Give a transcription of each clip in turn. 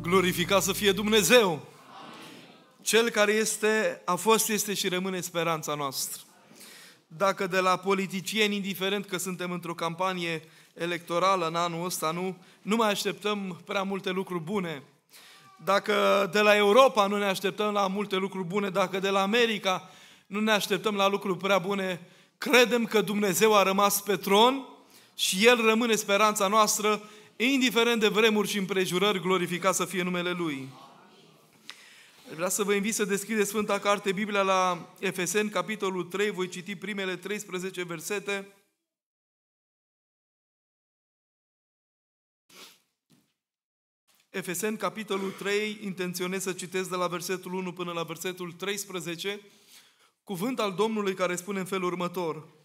Glorificat să fie Dumnezeu! Cel care este, a fost, este și rămâne speranța noastră. Dacă de la politicieni, indiferent că suntem într-o campanie electorală în anul ăsta, nu, nu mai așteptăm prea multe lucruri bune. Dacă de la Europa nu ne așteptăm la multe lucruri bune, dacă de la America nu ne așteptăm la lucruri prea bune, credem că Dumnezeu a rămas pe tron și El rămâne speranța noastră indiferent de vremuri și împrejurări, glorificat să fie numele Lui. Vreau să vă invit să deschideți Sfânta Carte Biblia la Efeseni, capitolul 3, voi citi primele 13 versete. Efeseni, capitolul 3, intenționez să citesc de la versetul 1 până la versetul 13, cuvânt al Domnului care spune în felul următor.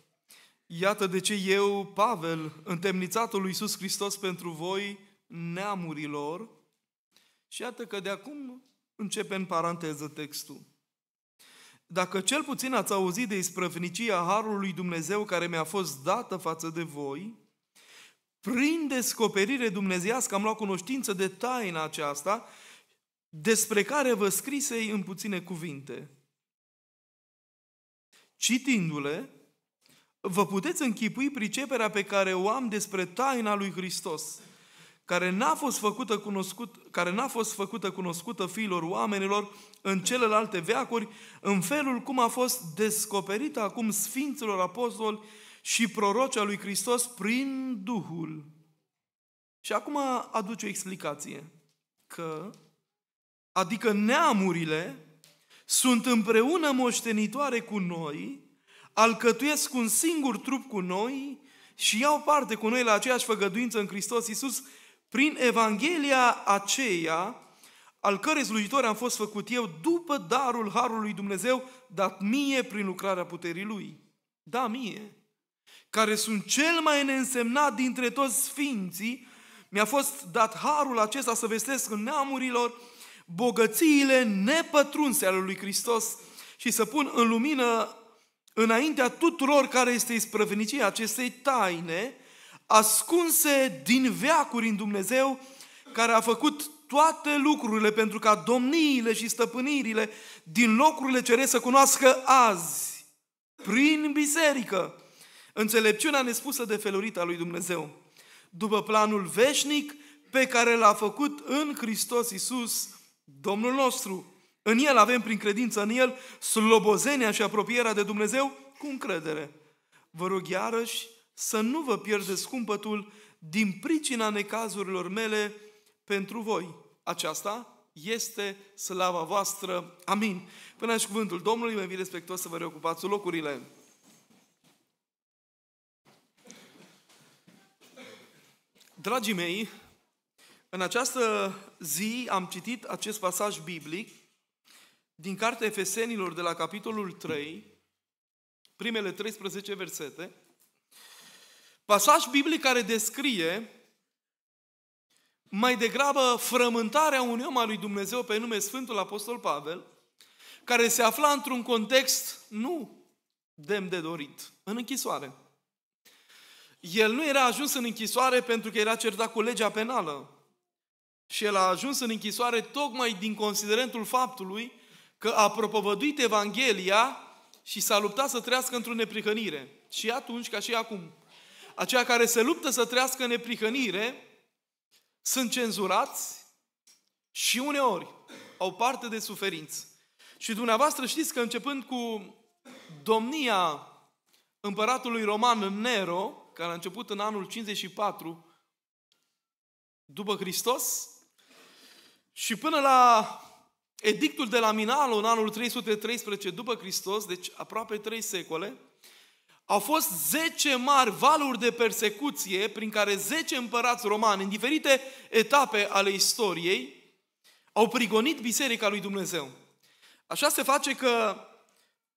Iată de ce eu, Pavel, întemnițatul lui Iisus Hristos pentru voi, neamurilor, și iată că de acum începe în paranteză textul. Dacă cel puțin ați auzit de isprăvnicia Harului Dumnezeu care mi-a fost dată față de voi, prin descoperire dumnezeiască am luat cunoștință de taina aceasta, despre care vă scrisei în puține cuvinte. Citindu-le, vă puteți închipui priceperea pe care o am despre taina lui Hristos, care n-a fost făcută, cunoscut, care n-a fost făcută cunoscută fiilor oamenilor în celelalte veacuri, în felul cum a fost descoperită acum Sfinților Apostoli și prorocea lui Hristos prin Duhul. Și acum aduce o explicație. Că, adică neamurile sunt împreună moștenitoare cu noi alcătuiesc un singur trup cu noi și iau parte cu noi la aceeași făgăduință în Hristos Iisus prin Evanghelia aceea, al cărei slujitor am fost făcut eu după darul Harului Dumnezeu dat mie prin lucrarea puterii Lui. Da, mie, care sunt cel mai neînsemnat dintre toți sfinții, mi-a fost dat harul acesta să vestesc în neamurilor bogățiile nepătrunse ale lui Hristos și să pun în lumină înaintea tuturor care este isprăvenicia acestei taine, ascunse din veacuri în Dumnezeu, care a făcut toate lucrurile pentru ca domniile și stăpânirile din locurile cere să cunoască azi, prin biserică, înțelepciunea nespusă de felurita lui Dumnezeu, după planul veșnic pe care l-a făcut în Hristos Iisus, Domnul nostru. În El avem, prin credință în El, slobozenia și apropierea de Dumnezeu cu încredere. Vă rog iarăși să nu vă pierdeți cumpătul din pricina necazurilor mele pentru voi. Aceasta este slava voastră. Amin. Până aici cuvântul Domnului, mă invit respectuos să vă reocupați locurile. Dragii mei, în această zi am citit acest pasaj biblic din Cartea Efesenilor de la capitolul 3, primele 13 versete, pasaj biblic care descrie mai degrabă frământarea unui om al lui Dumnezeu pe nume Sfântul Apostol Pavel, care se afla într-un context nu demn de dorit, în închisoare. El nu era ajuns în închisoare pentru că era certat cu legea penală. Și el a ajuns în închisoare tocmai din considerentul faptului că a propovăduit Evanghelia și s-a luptat să trăiască într-o neprihănire. Și atunci, ca și acum, aceia care se luptă să trăiască în neprihănire sunt cenzurați și uneori au parte de suferință. Și dumneavoastră știți că începând cu domnia împăratului roman Nero, care a început în anul 54 după Hristos, și până la edictul de la Minalo în anul 313 după Hristos, deci aproape trei secole, au fost 10 mari valuri de persecuție prin care 10 împărați romani, în diferite etape ale istoriei, au prigonit Biserica lui Dumnezeu. Așa se face că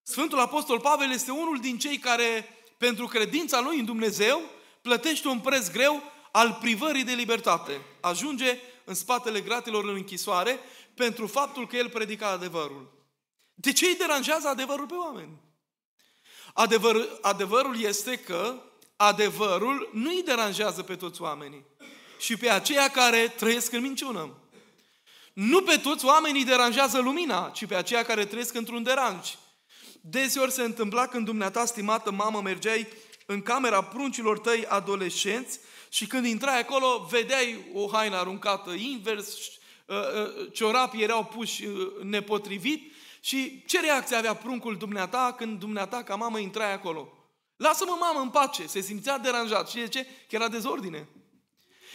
Sfântul Apostol Pavel este unul din cei care, pentru credința lui în Dumnezeu, plătește un preț greu al privării de libertate. Ajunge în spatele gratelor în închisoare pentru faptul că el predica adevărul. De ce îi deranjează adevărul pe oameni? Adevăr, adevărul este că adevărul nu îi deranjează pe toți oamenii și pe aceia care trăiesc în minciună. Nu pe toți oamenii deranjează lumina, ci pe aceia care trăiesc într-un deranj. Deseori se întâmpla când dumneata, stimată mamă, mergeai în camera pruncilor tăi adolescenți și când intrai acolo, vedeai o haină aruncată invers, uh, uh, ciorapii erau puși uh, nepotrivit și ce reacție avea pruncul dumneata când dumneata ca mamă intrai acolo? Lasă-mă mamă în pace, se simțea deranjat. Și de ce? Că era dezordine.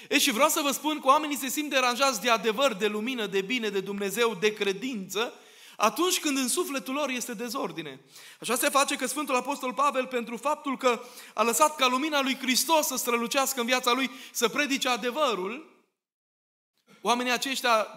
E și vreau să vă spun că oamenii se simt deranjați de adevăr, de lumină, de bine, de Dumnezeu, de credință, atunci când în sufletul lor este dezordine. Așa se face că Sfântul Apostol Pavel, pentru faptul că a lăsat ca lumina lui Hristos să strălucească în viața lui, să predice adevărul, oamenii aceștia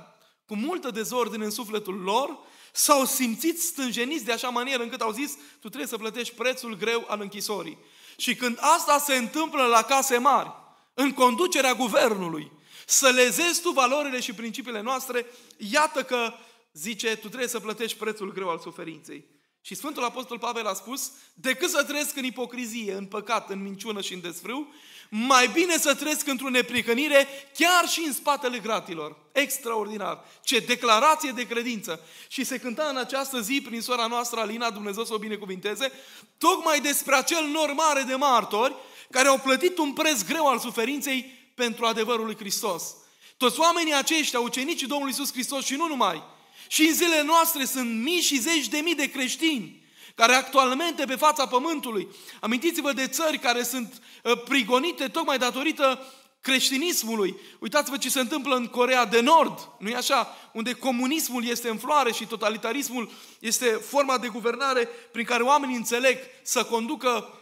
cu multă dezordine în sufletul lor, s-au simțit stânjeniți de așa manieră încât au zis, tu trebuie să plătești prețul greu al închisorii. Și când asta se întâmplă la case mari, în conducerea guvernului, să lezezi tu valorile și principiile noastre, iată că, zice, tu trebuie să plătești prețul greu al suferinței. Și Sfântul Apostol Pavel a spus, decât să trăiesc în ipocrizie, în păcat, în minciună și în desfrâu, mai bine să trăiesc într-o neprihănire chiar și în spatele gratilor. Extraordinar! Ce declarație de credință! Și se cânta în această zi prin sora noastră Alina, Dumnezeu să o binecuvinteze, tocmai despre acel nor mare de martori care au plătit un preț greu al suferinței pentru adevărul lui Hristos. Toți oamenii aceștia, ucenicii Domnului Iisus Hristos și nu numai, și în zilele noastre sunt mii și zeci de mii de creștini care actualmente pe fața pământului, amintiți-vă de țări care sunt uh, prigonite tocmai datorită creștinismului. Uitați-vă ce se întâmplă în Corea de Nord, nu e așa? Unde comunismul este în floare și totalitarismul este forma de guvernare prin care oamenii înțeleg să conducă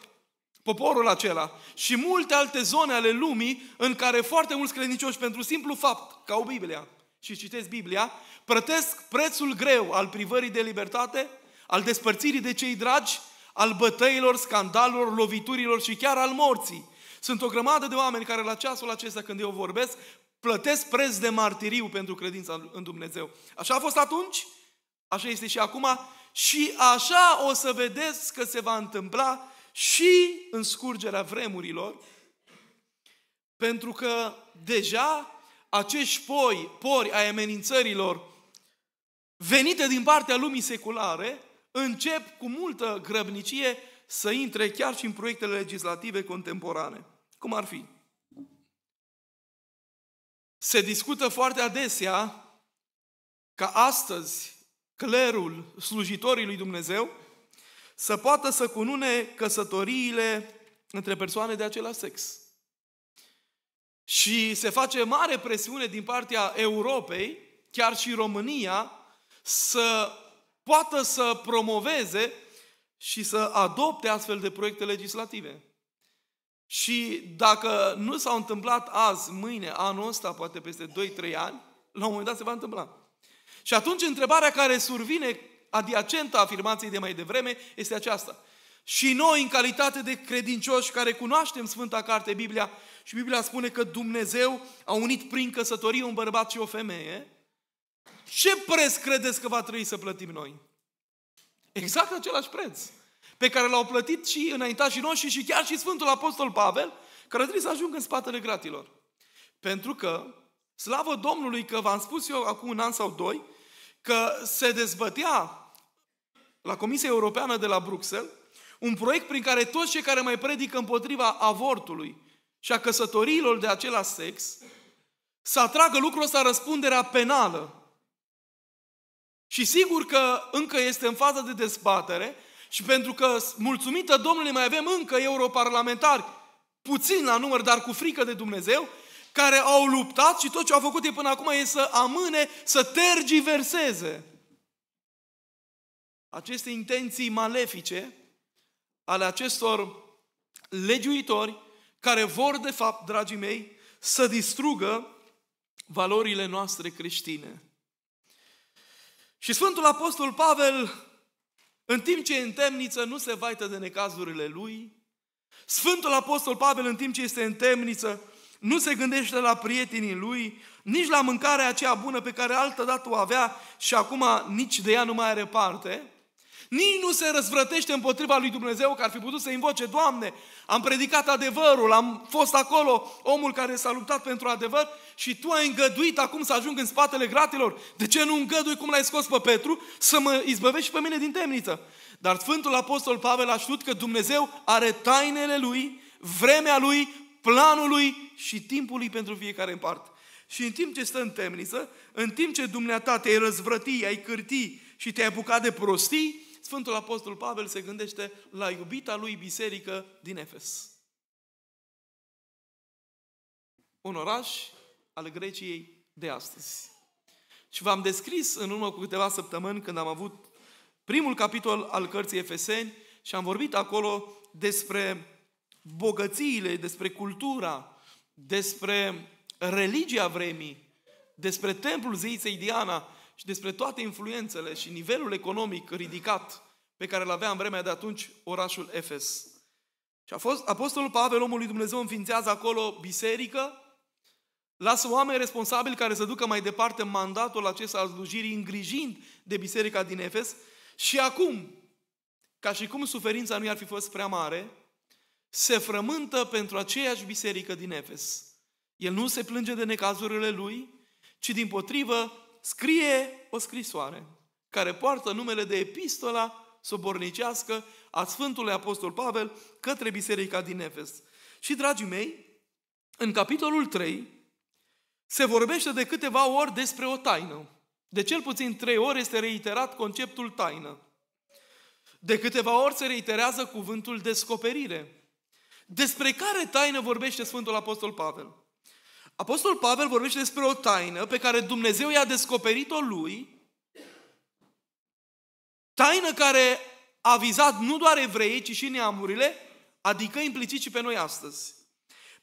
poporul acela. Și multe alte zone ale lumii în care foarte mulți credincioși pentru simplu fapt că au Biblia și citesc Biblia, plătesc prețul greu al privării de libertate, al despărțirii de cei dragi, al bătăilor, scandalurilor, loviturilor și chiar al morții. Sunt o grămadă de oameni care la ceasul acesta când eu vorbesc, plătesc preț de martiriu pentru credința în Dumnezeu. Așa a fost atunci, așa este și acum și așa o să vedeți că se va întâmpla și în scurgerea vremurilor, pentru că deja acești poi, pori ai amenințărilor venite din partea lumii seculare, încep cu multă grăbnicie să intre chiar și în proiectele legislative contemporane. Cum ar fi? Se discută foarte adesea ca astăzi clerul slujitorii lui Dumnezeu să poată să cunune căsătoriile între persoane de același sex. Și se face mare presiune din partea Europei, chiar și România, să poată să promoveze și să adopte astfel de proiecte legislative. Și dacă nu s-au întâmplat azi, mâine, anul ăsta, poate peste 2-3 ani, la un moment dat se va întâmpla. Și atunci întrebarea care survine adiacentă afirmației de mai devreme este aceasta. Și noi, în calitate de credincioși care cunoaștem Sfânta Carte, Biblia, și Biblia spune că Dumnezeu a unit prin căsătorie un bărbat și o femeie, ce preț credeți că va trebui să plătim noi? Exact același preț pe care l-au plătit și înaintașii noștri și chiar și Sfântul Apostol Pavel, care trebuie să ajungă în spatele gratilor. Pentru că, slavă Domnului că v-am spus eu acum un an sau doi, că se dezbătea la Comisia Europeană de la Bruxelles un proiect prin care toți cei care mai predică împotriva avortului și a căsătoriilor de același sex să atragă lucrul ăsta răspunderea penală și sigur că încă este în fază de dezbatere și pentru că, mulțumită Domnului, mai avem încă europarlamentari, puțin la număr, dar cu frică de Dumnezeu, care au luptat și tot ce au făcut ei până acum e să amâne, să tergiverseze aceste intenții malefice ale acestor legiuitori care vor, de fapt, dragii mei, să distrugă valorile noastre creștine. Și Sfântul Apostol Pavel, în timp ce în temniță, nu se vaită de necazurile lui. Sfântul Apostol Pavel, în timp ce este în temniță, nu se gândește la prietenii lui, nici la mâncarea aceea bună pe care altă dată o avea și acum nici de ea nu mai are parte. Nici nu se răzvrătește împotriva lui Dumnezeu, că ar fi putut să invoce, Doamne, am predicat adevărul, am fost acolo omul care s-a luptat pentru adevăr și Tu ai îngăduit acum să ajung în spatele gratilor. De ce nu îngădui cum l-ai scos pe Petru să mă izbăvești și pe mine din temniță? Dar Sfântul Apostol Pavel a știut că Dumnezeu are tainele Lui, vremea Lui, planul Lui și timpul Lui pentru fiecare în parte. Și în timp ce stă în temniță, în timp ce dumneata te-ai răzvrăti, ai cârti și te-ai apucat de prostii, Sfântul Apostol Pavel se gândește la iubita lui biserică din Efes. Un oraș al Greciei de astăzi. Și v-am descris în urmă cu câteva săptămâni când am avut primul capitol al cărții Efeseni și am vorbit acolo despre bogățiile, despre cultura, despre religia vremii, despre templul zeiței Diana și despre toate influențele și nivelul economic ridicat pe care îl avea în vremea de atunci orașul Efes. Și a fost Apostolul Pavel, omul lui Dumnezeu, înființează acolo biserică, lasă oameni responsabili care să ducă mai departe mandatul acesta al slujirii, îngrijind de biserica din Efes și acum, ca și cum suferința nu i-ar fi fost prea mare, se frământă pentru aceeași biserică din Efes. El nu se plânge de necazurile lui, ci din potrivă scrie o scrisoare care poartă numele de epistola sobornicească a Sfântului Apostol Pavel către biserica din Efes. Și, dragii mei, în capitolul 3 se vorbește de câteva ori despre o taină. De cel puțin trei ori este reiterat conceptul taină. De câteva ori se reiterează cuvântul descoperire. Despre care taină vorbește Sfântul Apostol Pavel? Apostol Pavel vorbește despre o taină pe care Dumnezeu i-a descoperit-o lui, taină care a vizat nu doar evreii, ci și neamurile, adică implicit și pe noi astăzi.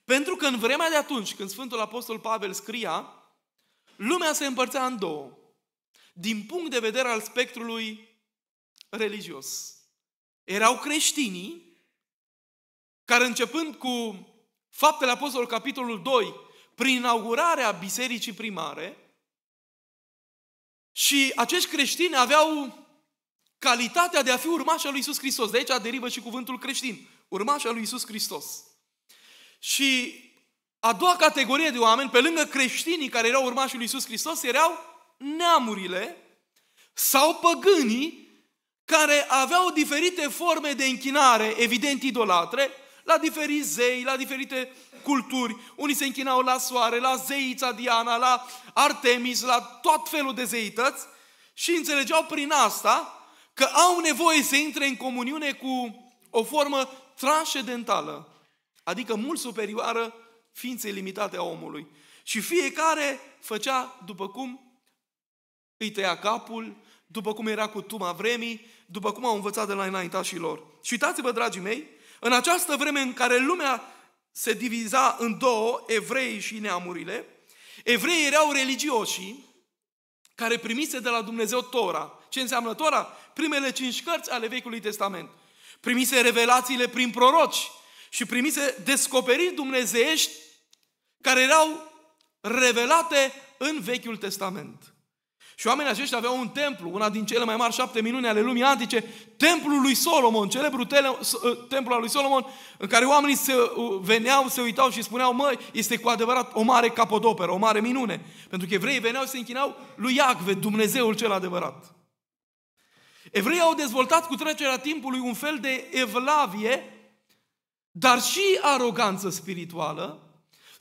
Pentru că în vremea de atunci, când Sfântul Apostol Pavel scria, lumea se împărțea în două. Din punct de vedere al spectrului religios. Erau creștinii care începând cu Faptele Apostol, capitolul 2, prin inaugurarea bisericii primare și acești creștini aveau calitatea de a fi urmași al lui Isus Hristos. De aici derivă și cuvântul creștin, urmași al lui Isus Hristos. Și a doua categorie de oameni, pe lângă creștinii care erau urmași lui Isus Hristos, erau neamurile sau păgânii care aveau diferite forme de închinare, evident idolatre, la diferiți zei, la diferite culturi. Unii se închinau la soare, la zeița Diana, la Artemis, la tot felul de zeități și înțelegeau prin asta că au nevoie să intre în comuniune cu o formă transcendentală, adică mult superioară ființei limitate a omului. Și fiecare făcea după cum îi tăia capul, după cum era cu tuma vremii, după cum au învățat de la înaintașii lor. Și uitați-vă, dragii mei, în această vreme în care lumea se diviza în două, evrei și neamurile, evreii erau religioși care primise de la Dumnezeu Tora. Ce înseamnă Tora? Primele cinci cărți ale Vechiului Testament. Primise revelațiile prin proroci și primise descoperiri dumnezeiești care erau revelate în Vechiul Testament. Și oamenii aceștia aveau un templu, una din cele mai mari șapte minuni ale lumii antice, templul lui Solomon, celebrul ă, templu al lui Solomon, în care oamenii se veneau, se uitau și spuneau, măi, este cu adevărat o mare capodoperă, o mare minune. Pentru că evreii veneau și se închinau lui Iacve, Dumnezeul cel adevărat. Evreii au dezvoltat cu trecerea timpului un fel de evlavie, dar și aroganță spirituală,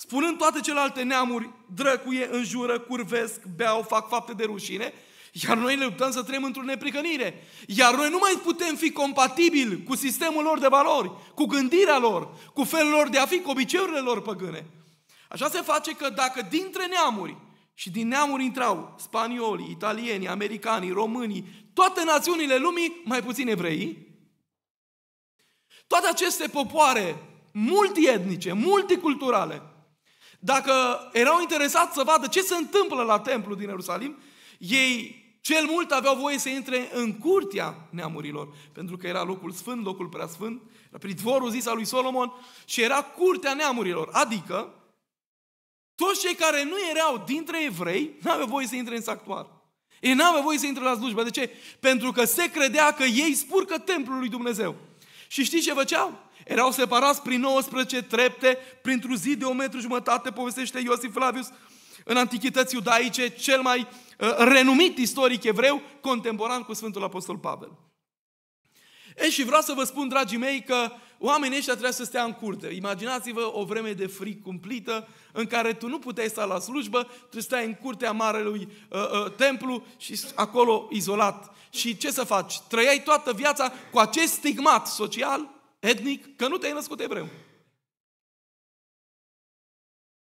spunând toate celelalte neamuri, drăcuie, înjură, curvesc, beau, fac fapte de rușine, iar noi ne luptăm să trăim într-o nepricănire. Iar noi nu mai putem fi compatibili cu sistemul lor de valori, cu gândirea lor, cu felul lor de a fi, cu obiceiurile lor păgâne. Așa se face că dacă dintre neamuri, și din neamuri intrau spaniolii, italienii, americanii, românii, toate națiunile lumii, mai puțin evrei, toate aceste popoare multietnice, multiculturale, dacă erau interesați să vadă ce se întâmplă la templu din Ierusalim, ei cel mult aveau voie să intre în curtea neamurilor, pentru că era locul sfânt, locul preasfânt, era pridvorul zis al lui Solomon și era curtea neamurilor. Adică, toți cei care nu erau dintre evrei, nu aveau voie să intre în sanctuar. Ei n-aveau voie să intre la slujbă. De ce? Pentru că se credea că ei spurcă templul lui Dumnezeu. Și știți ce făceau? Erau separați prin 19 trepte, printr-un zid de o metru jumătate, povestește Iosif Flavius, în antichități iudaice, cel mai uh, renumit istoric evreu, contemporan cu Sfântul Apostol Pavel. E, și vreau să vă spun, dragii mei, că oamenii ăștia trebuia să stea în curte. Imaginați-vă o vreme de fric cumplită în care tu nu puteai sta la slujbă, tu stai în curtea marelui uh, uh, templu și acolo izolat. Și ce să faci? Trăiai toată viața cu acest stigmat social, etnic, că nu te-ai născut evreu.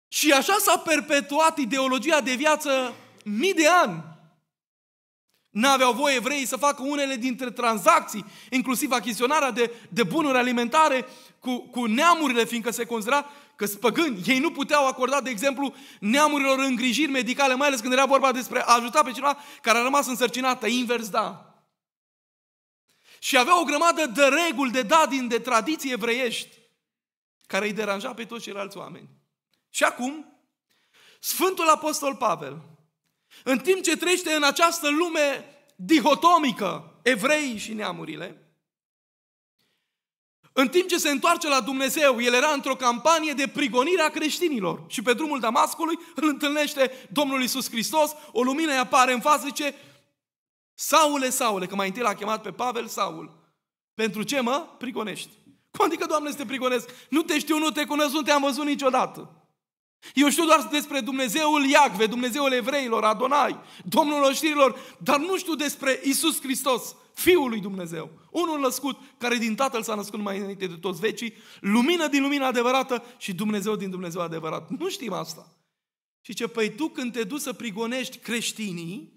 Și așa s-a perpetuat ideologia de viață mii de ani. N-aveau voie evrei să facă unele dintre tranzacții, inclusiv achiziționarea de, de bunuri alimentare cu, cu neamurile, fiindcă se considera că spăgâni. Ei nu puteau acorda, de exemplu, neamurilor îngrijiri medicale, mai ales când era vorba despre a ajuta pe cineva care a rămas însărcinată. Invers, da. Și avea o grămadă de reguli, de dadin, de tradiții evreiești, care îi deranja pe toți ceilalți oameni. Și acum, Sfântul Apostol Pavel, în timp ce trăiește în această lume dihotomică, evrei și neamurile, în timp ce se întoarce la Dumnezeu, el era într-o campanie de prigonire a creștinilor. Și pe drumul Damascului îl întâlnește Domnul Isus Hristos, o lumină îi apare în față, zice, Saule, Saule, că mai întâi l-a chemat pe Pavel Saul. Pentru ce mă prigonești? Cum adică, Doamne, să te prigonesc? Nu te știu, nu te cunosc, nu te-am văzut niciodată. Eu știu doar despre Dumnezeul Iacve, Dumnezeul evreilor, Adonai, Domnul oștirilor, dar nu știu despre Isus Hristos, Fiul lui Dumnezeu. Unul născut, care din Tatăl s-a născut mai înainte de toți vecii, lumină din lumina adevărată și Dumnezeu din Dumnezeu adevărat. Nu știm asta. Și ce, păi tu când te duci să prigonești creștinii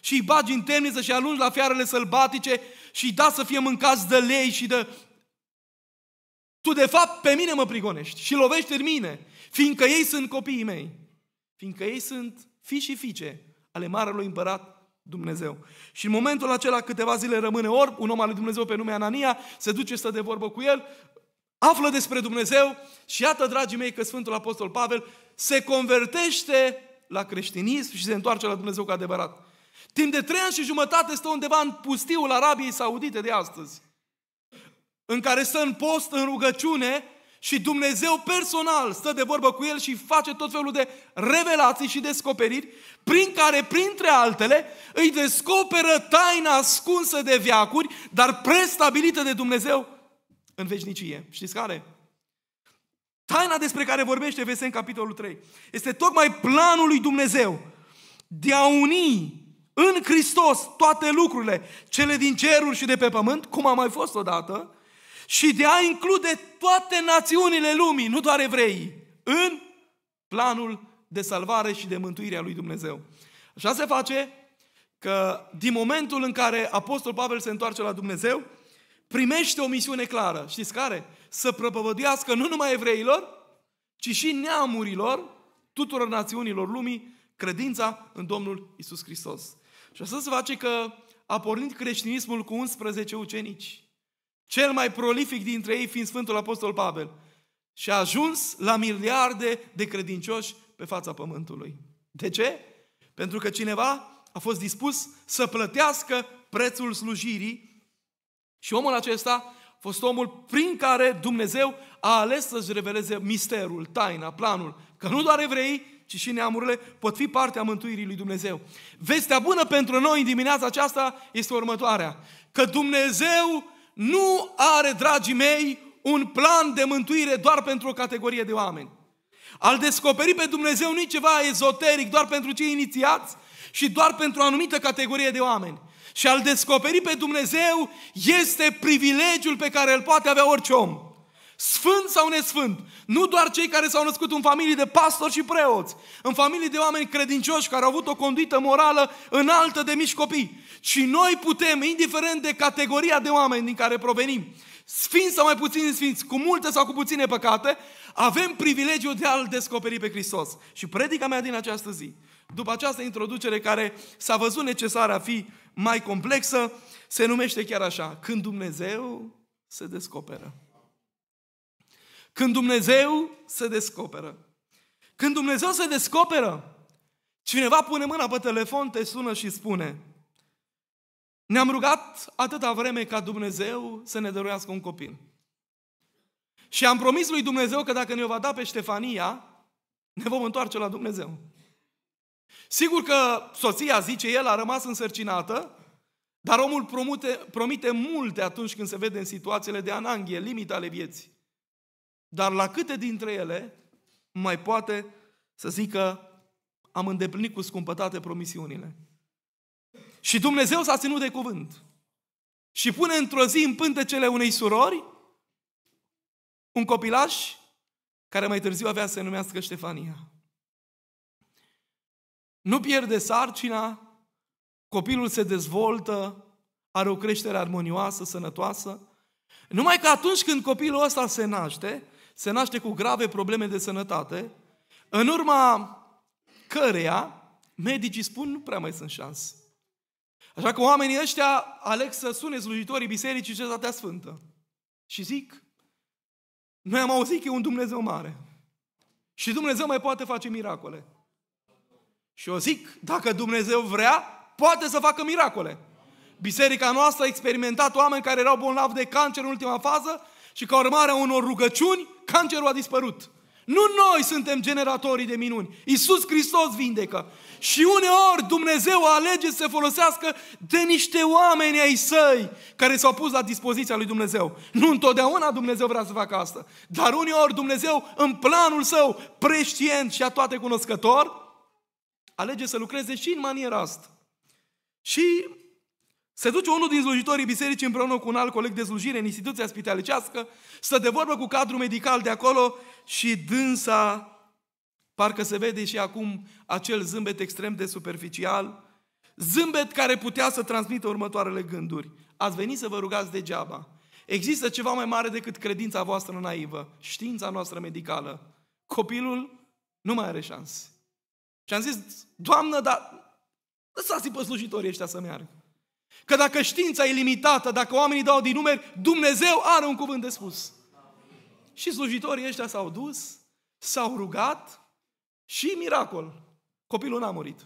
și îi bagi în temniță și alungi la fiarele sălbatice și îi da să fie mâncați de lei și de... Tu de fapt pe mine mă prigonești și lovești în mine Fiindcă ei sunt copiii mei. Fiindcă ei sunt fi și fiice ale Marelui Împărat Dumnezeu. Și în momentul acela, câteva zile rămâne orb, un om al lui Dumnezeu pe nume Anania, se duce, stă de vorbă cu el, află despre Dumnezeu și iată, dragii mei, că Sfântul Apostol Pavel se convertește la creștinism și se întoarce la Dumnezeu cu adevărat. Timp de trei ani și jumătate stă undeva în pustiul Arabiei Saudite de astăzi, în care stă în post, în rugăciune, și Dumnezeu personal stă de vorbă cu el și face tot felul de revelații și descoperiri prin care, printre altele, îi descoperă taina ascunsă de viacuri, dar prestabilită de Dumnezeu în veșnicie. Știți care? Taina despre care vorbește Vesen capitolul 3 este tocmai planul lui Dumnezeu de a uni în Hristos toate lucrurile, cele din ceruri și de pe pământ, cum a mai fost odată, și de a include toate națiunile lumii, nu doar evrei, în planul de salvare și de mântuire a lui Dumnezeu. Așa se face că din momentul în care Apostol Pavel se întoarce la Dumnezeu, primește o misiune clară. Știți care? Să propovăduiască nu numai evreilor, ci și neamurilor, tuturor națiunilor lumii, credința în Domnul Isus Hristos. Și așa se face că a pornit creștinismul cu 11 ucenici cel mai prolific dintre ei fiind Sfântul Apostol Pavel. Și a ajuns la miliarde de credincioși pe fața pământului. De ce? Pentru că cineva a fost dispus să plătească prețul slujirii și omul acesta a fost omul prin care Dumnezeu a ales să-și reveleze misterul, taina, planul, că nu doar evrei, ci și neamurile pot fi parte a mântuirii lui Dumnezeu. Vestea bună pentru noi în dimineața aceasta este următoarea, că Dumnezeu nu are, dragii mei, un plan de mântuire doar pentru o categorie de oameni. Al descoperi pe Dumnezeu nu e ceva ezoteric doar pentru cei inițiați și doar pentru o anumită categorie de oameni. Și al descoperi pe Dumnezeu este privilegiul pe care îl poate avea orice om. Sfânt sau nesfânt. Nu doar cei care s-au născut în familii de pastori și preoți, în familii de oameni credincioși care au avut o conduită morală înaltă de mici copii, ci noi putem, indiferent de categoria de oameni din care provenim, sfinți sau mai puțin sfinți, cu multe sau cu puține păcate, avem privilegiul de a-L descoperi pe Hristos. Și predica mea din această zi, după această introducere care s-a văzut necesară a fi mai complexă, se numește chiar așa, când Dumnezeu se descoperă. Când Dumnezeu se descoperă. Când Dumnezeu se descoperă, Cineva pune mâna pe telefon, te sună și spune ne-am rugat atâta vreme ca Dumnezeu să ne dăruiască un copil. Și am promis lui Dumnezeu că dacă ne va da pe Ștefania, ne vom întoarce la Dumnezeu. Sigur că soția, zice el, a rămas însărcinată, dar omul promute, promite multe atunci când se vede în situațiile de ananghie, limita ale vieții. Dar la câte dintre ele mai poate să zică am îndeplinit cu scumpătate promisiunile. Și Dumnezeu s-a ținut de cuvânt. Și pune într-o zi în pântecele unei surori un copilaș care mai târziu avea să se numească Ștefania. Nu pierde sarcina, copilul se dezvoltă, are o creștere armonioasă, sănătoasă. Numai că atunci când copilul ăsta se naște, se naște cu grave probleme de sănătate, în urma căreia medicii spun nu prea mai sunt șanse. Așa că oamenii ăștia aleg să sune slujitorii bisericii cetatea sfântă. Și zic, noi am auzit că e un Dumnezeu mare. Și Dumnezeu mai poate face miracole. Și eu zic, dacă Dumnezeu vrea, poate să facă miracole. Biserica noastră a experimentat oameni care erau bolnavi de cancer în ultima fază și ca urmare a unor rugăciuni, cancerul a dispărut. Nu noi suntem generatorii de minuni. Iisus Hristos vindecă. Și uneori Dumnezeu alege să se folosească de niște oameni ai săi care s-au pus la dispoziția lui Dumnezeu. Nu întotdeauna Dumnezeu vrea să facă asta. Dar uneori Dumnezeu, în planul său preștient și a toate cunoscător, alege să lucreze și în maniera asta. Și se duce unul din slujitorii bisericii împreună cu un alt coleg de slujire în instituția spitalicească, stă de vorbă cu cadrul medical de acolo și dânsa, parcă se vede și acum acel zâmbet extrem de superficial, zâmbet care putea să transmită următoarele gânduri. Ați venit să vă rugați degeaba. Există ceva mai mare decât credința voastră naivă, știința noastră medicală. Copilul nu mai are șanse. Și am zis, Doamnă, dar lăsați-i pe slujitorii ăștia să meargă. Că dacă știința e limitată, dacă oamenii dau din numeri, Dumnezeu are un cuvânt de spus. Și slujitorii ăștia s-au dus, s-au rugat și miracol. Copilul n-a murit.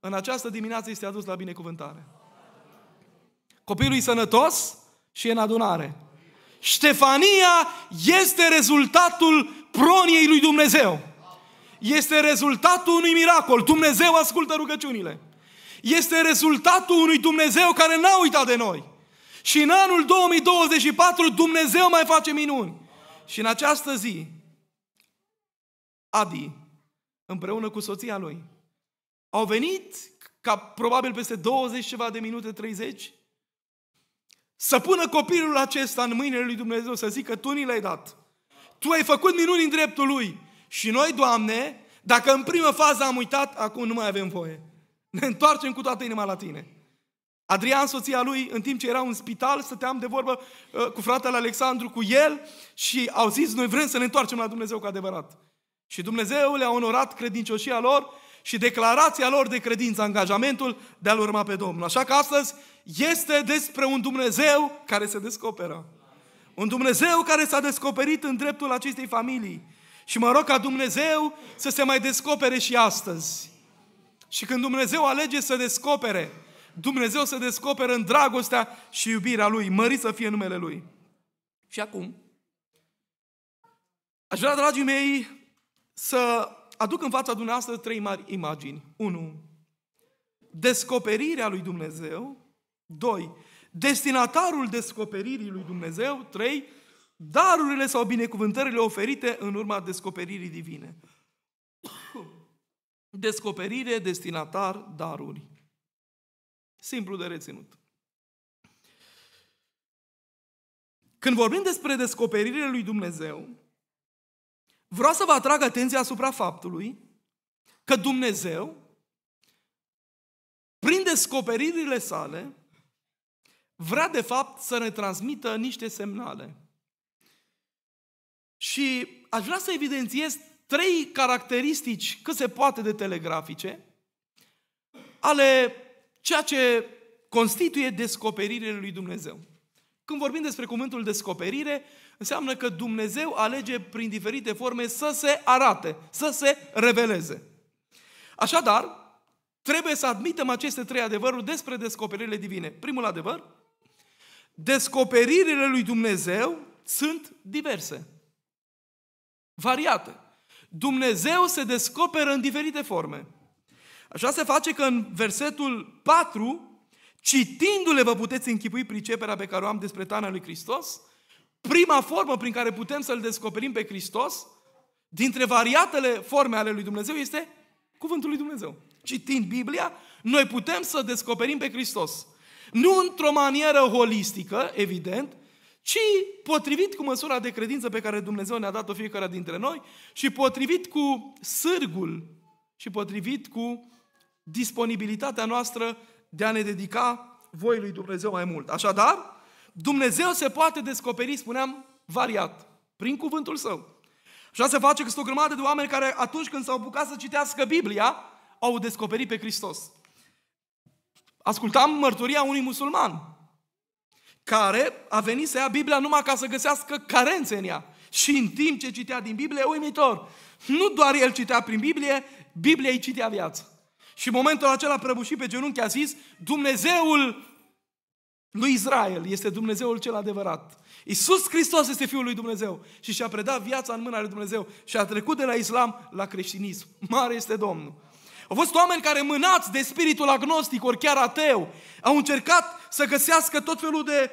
În această dimineață este adus la binecuvântare. Copilul e sănătos și e în adunare. Ștefania este rezultatul proniei lui Dumnezeu. Este rezultatul unui miracol. Dumnezeu ascultă rugăciunile. Este rezultatul unui Dumnezeu care n-a uitat de noi. Și în anul 2024 Dumnezeu mai face minuni. Și în această zi, Adi, împreună cu soția lui, au venit, ca probabil peste 20 ceva de minute, 30, să pună copilul acesta în mâinile lui Dumnezeu, să zică, Tu ni l-ai dat. Tu ai făcut minuni în dreptul lui. Și noi, Doamne, dacă în primă fază am uitat, acum nu mai avem voie. Ne întoarcem cu toată inima la Tine. Adrian, soția lui, în timp ce era în spital, stăteam de vorbă uh, cu fratele Alexandru, cu el și au zis, noi vrem să ne întoarcem la Dumnezeu cu adevărat. Și Dumnezeu le-a onorat credincioșia lor și declarația lor de credință, angajamentul de a-L urma pe Domnul. Așa că astăzi este despre un Dumnezeu care se descoperă. Un Dumnezeu care s-a descoperit în dreptul acestei familii. Și mă rog ca Dumnezeu să se mai descopere și astăzi. Și când Dumnezeu alege să descopere, Dumnezeu se descoperă în dragostea și iubirea Lui. Mărit să fie numele Lui. Și acum, aș vrea, dragii mei, să aduc în fața dumneavoastră trei mari imagini. Unu, Descoperirea lui Dumnezeu. Doi, Destinatarul descoperirii lui Dumnezeu. Trei, Darurile sau binecuvântările oferite în urma descoperirii divine. Descoperire, destinatar, daruri. Simplu de reținut. Când vorbim despre descoperirile lui Dumnezeu, vreau să vă atrag atenția asupra faptului că Dumnezeu, prin descoperirile sale, vrea de fapt să ne transmită niște semnale. Și aș vrea să evidențiez trei caracteristici cât se poate de telegrafice ale ceea ce constituie descoperirile lui Dumnezeu. Când vorbim despre cuvântul descoperire, înseamnă că Dumnezeu alege prin diferite forme să se arate, să se reveleze. Așadar, trebuie să admitem aceste trei adevăruri despre descoperirile divine. Primul adevăr, descoperirile lui Dumnezeu sunt diverse, variate. Dumnezeu se descoperă în diferite forme. Așa se face că în versetul 4, citindu-le vă puteți închipui priceperea pe care o am despre taina lui Hristos, prima formă prin care putem să-L descoperim pe Hristos, dintre variatele forme ale lui Dumnezeu, este Cuvântul lui Dumnezeu. Citind Biblia, noi putem să descoperim pe Hristos. Nu într-o manieră holistică, evident, ci potrivit cu măsura de credință pe care Dumnezeu ne-a dat-o fiecare dintre noi și potrivit cu sârgul și potrivit cu disponibilitatea noastră de a ne dedica voii lui Dumnezeu mai mult. Așadar, Dumnezeu se poate descoperi, spuneam, variat, prin cuvântul Său. Așa se face că sunt o grămadă de oameni care atunci când s-au bucat să citească Biblia, au descoperit pe Hristos. Ascultam mărturia unui musulman care a venit să ia Biblia numai ca să găsească carențe în ea. Și în timp ce citea din Biblie, uimitor, nu doar el citea prin Biblie, Biblia îi citea viață. Și în momentul acela prăbușit pe genunchi a zis, Dumnezeul lui Israel este Dumnezeul cel adevărat. Iisus Hristos este Fiul lui Dumnezeu și și-a predat viața în mâna lui Dumnezeu și a trecut de la islam la creștinism. Mare este Domnul. Au fost oameni care mânați de spiritul agnostic, ori chiar ateu, au încercat să găsească tot felul de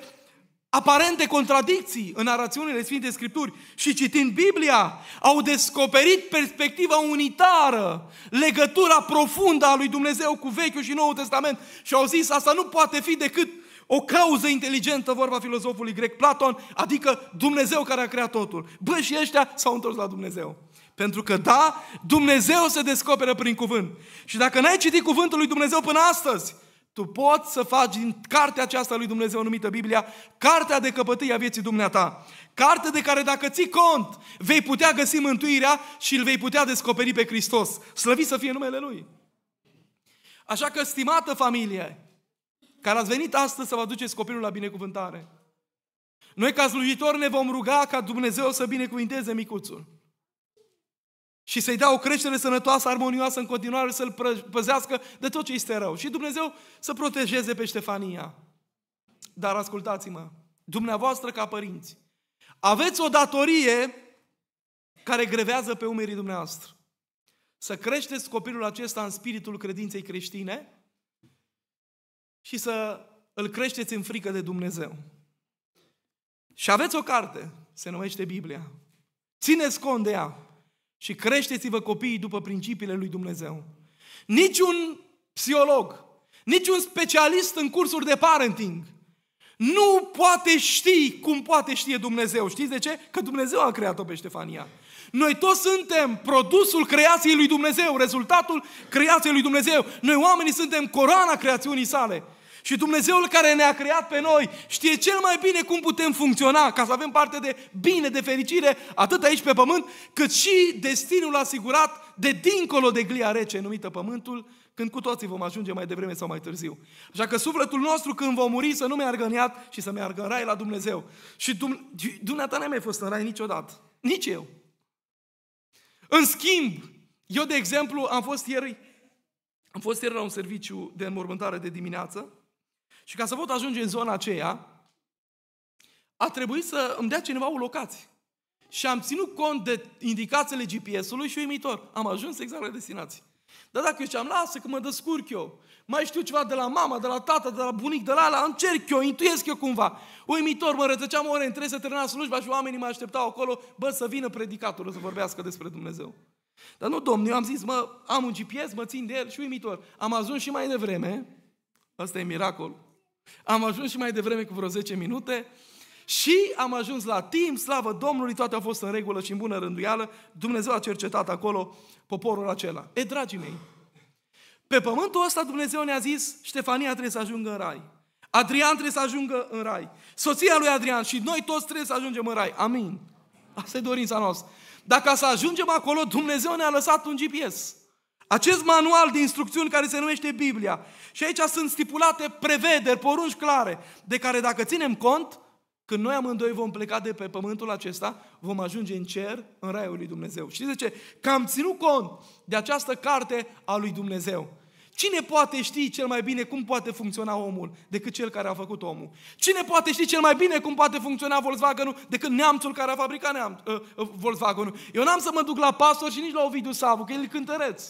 aparente contradicții în narațiunile Sfintei Scripturi și citind Biblia, au descoperit perspectiva unitară, legătura profundă a lui Dumnezeu cu Vechiul și Noul Testament și au zis asta nu poate fi decât o cauză inteligentă, vorba filozofului grec Platon, adică Dumnezeu care a creat totul. Bă, și ăștia s-au întors la Dumnezeu. Pentru că da, Dumnezeu se descoperă prin cuvânt. Și dacă n-ai citit cuvântul lui Dumnezeu până astăzi, tu poți să faci din cartea aceasta lui Dumnezeu numită Biblia, cartea de căpătâi a vieții dumneata. Carte de care dacă ții cont, vei putea găsi mântuirea și îl vei putea descoperi pe Hristos. Slăvit să fie numele Lui. Așa că, stimată familie, care ați venit astăzi să vă aduceți copilul la binecuvântare, noi ca slujitori ne vom ruga ca Dumnezeu să binecuvinteze micuțul și să-i dea o creștere sănătoasă, armonioasă în continuare, să-l păzească de tot ce este rău. Și Dumnezeu să protejeze pe Ștefania. Dar ascultați-mă, dumneavoastră ca părinți, aveți o datorie care grevează pe umerii dumneavoastră. Să creșteți copilul acesta în spiritul credinței creștine și să îl creșteți în frică de Dumnezeu. Și aveți o carte, se numește Biblia. Țineți cont de ea și creșteți-vă copiii după principiile lui Dumnezeu. Niciun psiholog, niciun specialist în cursuri de parenting nu poate ști cum poate știe Dumnezeu. Știți de ce? Că Dumnezeu a creat-o pe Ștefania. Noi toți suntem produsul creației lui Dumnezeu, rezultatul creației lui Dumnezeu. Noi oamenii suntem coroana creațiunii sale. Și Dumnezeul care ne-a creat pe noi știe cel mai bine cum putem funcționa ca să avem parte de bine, de fericire, atât aici pe pământ, cât și destinul asigurat de dincolo de glia rece numită pământul, când cu toții vom ajunge mai devreme sau mai târziu. Așa că sufletul nostru când vom muri să nu meargă în iad și să meargă în rai la Dumnezeu. Și dumneata n-ai mai fost în rai niciodată. Nici eu. În schimb, eu de exemplu am fost ieri am fost ieri la un serviciu de înmormântare de dimineață și ca să pot ajunge în zona aceea, a trebuit să îmi dea cineva o locație. Și am ținut cont de indicațiile GPS-ului și uimitor. Am ajuns exact la destinație. Dar dacă eu ziceam, lasă că mă descurc eu, mai știu ceva de la mama, de la tata, de la bunic, de la ala, încerc eu, intuiesc eu cumva. Uimitor, mă rătăceam ore între să termina slujba și oamenii mă așteptau acolo, bă, să vină predicatorul să vorbească despre Dumnezeu. Dar nu, domn, eu am zis, mă, am un GPS, mă țin de el și uimitor. Am ajuns și mai devreme, ăsta e miracol, am ajuns și mai devreme cu vreo 10 minute și am ajuns la timp, slavă Domnului, toate au fost în regulă și în bună rânduială. Dumnezeu a cercetat acolo poporul acela. E, dragii mei, pe pământul ăsta Dumnezeu ne-a zis, Ștefania trebuie să ajungă în rai. Adrian trebuie să ajungă în rai. Soția lui Adrian și noi toți trebuie să ajungem în rai. Amin. Asta e dorința noastră. Dacă să ajungem acolo, Dumnezeu ne-a lăsat un GPS. Acest manual de instrucțiuni care se numește Biblia. Și aici sunt stipulate prevederi, porunci clare, de care dacă ținem cont, când noi amândoi vom pleca de pe pământul acesta, vom ajunge în cer, în raiul lui Dumnezeu. Știți de ce? Că am ținut cont de această carte a lui Dumnezeu. Cine poate ști cel mai bine cum poate funcționa omul decât cel care a făcut omul? Cine poate ști cel mai bine cum poate funcționa Volkswagen-ul decât neamțul care a fabricat neam, uh, uh, Volkswagen-ul? Eu n-am să mă duc la pastor și nici la Ovidiu Savu, că el e cântăreț.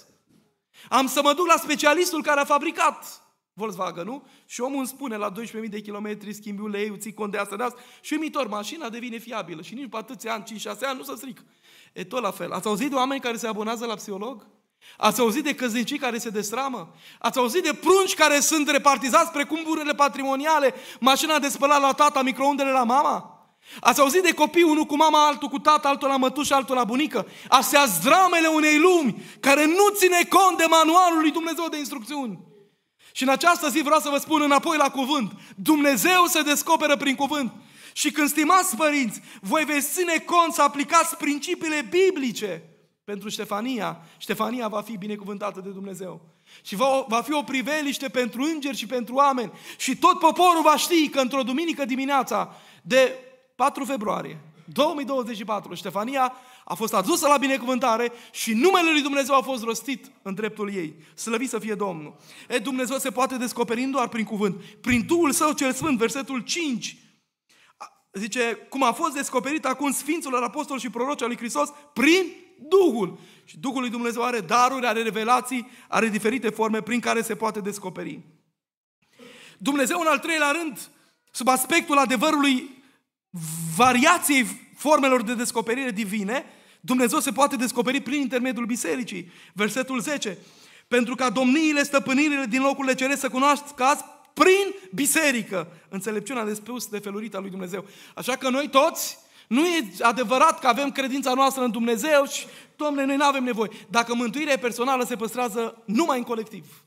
Am să mă duc la specialistul care a fabricat Volkswagen, nu? Și omul îmi spune la 12.000 de kilometri, schimbi ulei, ții cont de asta, de asta. Și uimitor, mașina devine fiabilă și nici după atâția ani, 5-6 ani, nu se strică. E tot la fel. Ați auzit de oameni care se abonează la psiholog? Ați auzit de căznicii care se destramă? Ați auzit de prunci care sunt repartizați precum bururile patrimoniale, mașina de spălat la tata, microondele la mama? Ați auzit de copii, unul cu mama, altul cu tata, altul la mătușă, altul la bunică? Astea dramele unei lumi care nu ține cont de manualul lui Dumnezeu de instrucțiuni. Și în această zi vreau să vă spun înapoi la cuvânt. Dumnezeu se descoperă prin cuvânt. Și când, stimați părinți, voi veți ține cont să aplicați principiile biblice pentru Ștefania, Ștefania va fi binecuvântată de Dumnezeu. Și va, va fi o priveliște pentru îngeri și pentru oameni. Și tot poporul va ști că într-o duminică dimineața de 4 februarie 2024, Ștefania a fost adusă la binecuvântare și numele lui Dumnezeu a fost rostit în dreptul ei. Slăvit să fie Domnul. E, Dumnezeu se poate descoperi doar prin cuvânt, prin Duhul Său cel Sfânt, versetul 5. Zice, cum a fost descoperit acum Sfinților Apostol și Proroci al lui Hristos, prin Duhul. Și Duhul lui Dumnezeu are daruri, are revelații, are diferite forme prin care se poate descoperi. Dumnezeu, în al treilea rând, sub aspectul adevărului variației formelor de descoperire divine, Dumnezeu se poate descoperi prin intermediul bisericii. Versetul 10. Pentru ca domniile, stăpânirile din locurile ceresc să cunoască prin biserică înțelepciunea de spus de felurită a lui Dumnezeu. Așa că noi toți, nu e adevărat că avem credința noastră în Dumnezeu și, domnule, noi nu avem nevoie. Dacă mântuirea personală se păstrează numai în colectiv.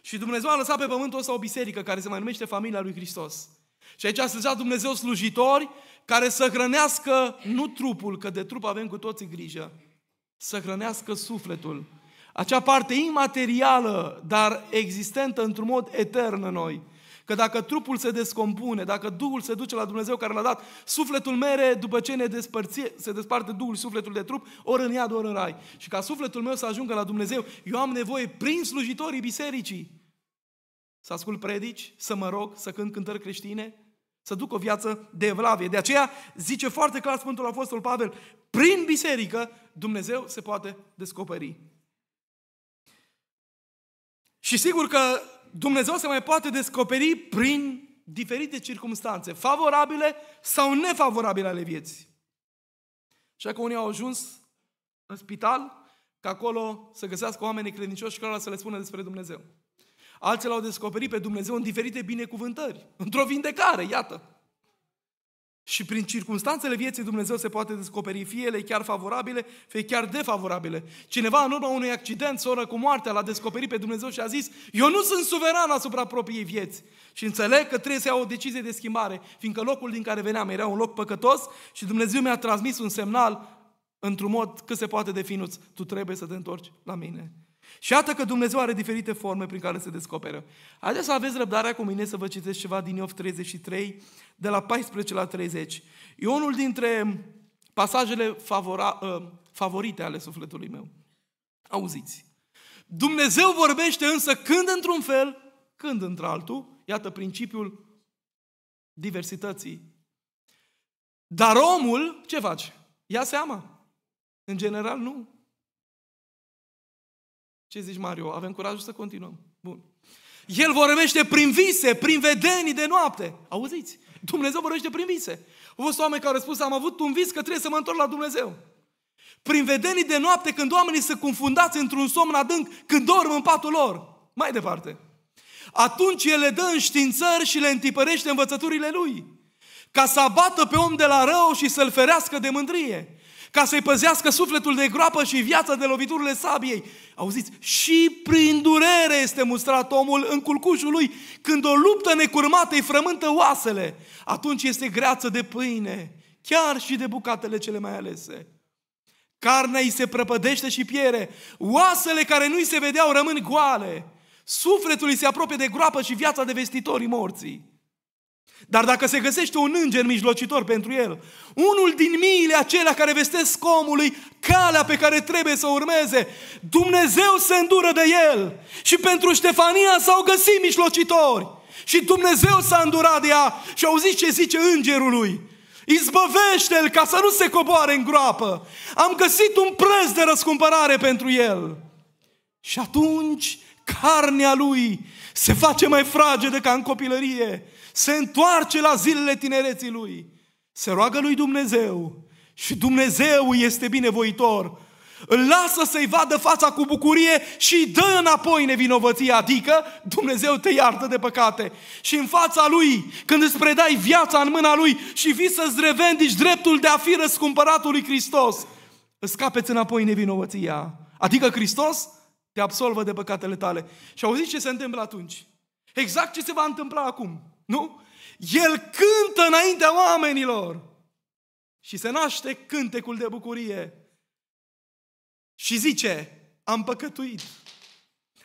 Și Dumnezeu a lăsat pe pământul ăsta o biserică care se mai numește familia lui Hristos. Și aici a săgeat Dumnezeu slujitori care să hrănească nu trupul, că de trup avem cu toții grijă, să hrănească sufletul. Acea parte imaterială, dar existentă într-un mod etern în noi. Că dacă trupul se descompune, dacă Duhul se duce la Dumnezeu care l-a dat, sufletul mere, după ce ne despărți, se desparte Duhul și sufletul de trup, ori în iad, ori în rai. Și ca sufletul meu să ajungă la Dumnezeu, eu am nevoie, prin slujitorii bisericii, să ascult predici, să mă rog, să cânt cântări creștine, să duc o viață de evlavie. De aceea zice foarte clar Sfântul Apostol Pavel, prin biserică Dumnezeu se poate descoperi. Și sigur că Dumnezeu se mai poate descoperi prin diferite circunstanțe, favorabile sau nefavorabile ale vieții. Așa că unii au ajuns în spital, ca acolo să găsească oameni credincioși care să le spună despre Dumnezeu. Alții l-au descoperit pe Dumnezeu în diferite binecuvântări, într-o vindecare, iată. Și prin circunstanțele vieții Dumnezeu se poate descoperi, fie ele chiar favorabile, fie chiar defavorabile. Cineva în urma unui accident, soră cu moartea, l-a descoperit pe Dumnezeu și a zis, eu nu sunt suveran asupra propriei vieți. Și înțeleg că trebuie să iau o decizie de schimbare, fiindcă locul din care veneam era un loc păcătos și Dumnezeu mi-a transmis un semnal într-un mod cât se poate de finuț. Tu trebuie să te întorci la mine. Și iată că Dumnezeu are diferite forme prin care se descoperă. Haideți să aveți răbdarea cu mine să vă citesc ceva din Iov 33, de la 14 la 30. E unul dintre pasajele favora, uh, favorite ale sufletului meu. Auziți. Dumnezeu vorbește însă când într-un fel, când într-altul. Iată principiul diversității. Dar omul, ce face? Ia seama. În general, nu. Ce zici, Mario? Avem curajul să continuăm. Bun. El vorbește prin vise, prin vedenii de noapte. Auziți? Dumnezeu vorbește prin vise. Au fost oameni care au spus, am avut un vis că trebuie să mă întorc la Dumnezeu. Prin vedenii de noapte, când oamenii se confundați într-un somn adânc, când dorm în patul lor. Mai departe. Atunci El le dă înștiințări și le întipărește învățăturile Lui. Ca să abată pe om de la rău și să-l ferească de mândrie ca să-i păzească sufletul de groapă și viața de loviturile sabiei. Auziți? Și prin durere este mustrat omul în culcușul lui. Când o luptă necurmată îi frământă oasele, atunci este greață de pâine, chiar și de bucatele cele mai alese. Carnea îi se prăpădește și piere, oasele care nu îi se vedeau rămân goale, sufletul îi se apropie de groapă și viața de vestitorii morții. Dar dacă se găsește un înger mijlocitor pentru el, unul din miile acelea care vestesc omului calea pe care trebuie să urmeze, Dumnezeu se îndură de el. Și pentru Ștefania s-au găsit mijlocitori. Și Dumnezeu s-a îndurat de ea și auziți ce zice îngerului. Izbăvește-l ca să nu se coboare în groapă. Am găsit un preț de răscumpărare pentru el. Și atunci carnea lui se face mai fragedă ca în copilărie se întoarce la zilele tinereții lui, se roagă lui Dumnezeu și Dumnezeu este binevoitor. Îl lasă să-i vadă fața cu bucurie și îi dă înapoi nevinovăția, adică Dumnezeu te iartă de păcate. Și în fața Lui, când îți predai viața în mâna Lui și vii să-ți revendici dreptul de a fi răscumpăratul lui Hristos, îți capeți înapoi nevinovăția. Adică Hristos te absolvă de păcatele tale. Și auziți ce se întâmplă atunci? Exact ce se va întâmpla acum. Nu? El cântă înaintea oamenilor. Și se naște cântecul de bucurie. Și zice, am păcătuit.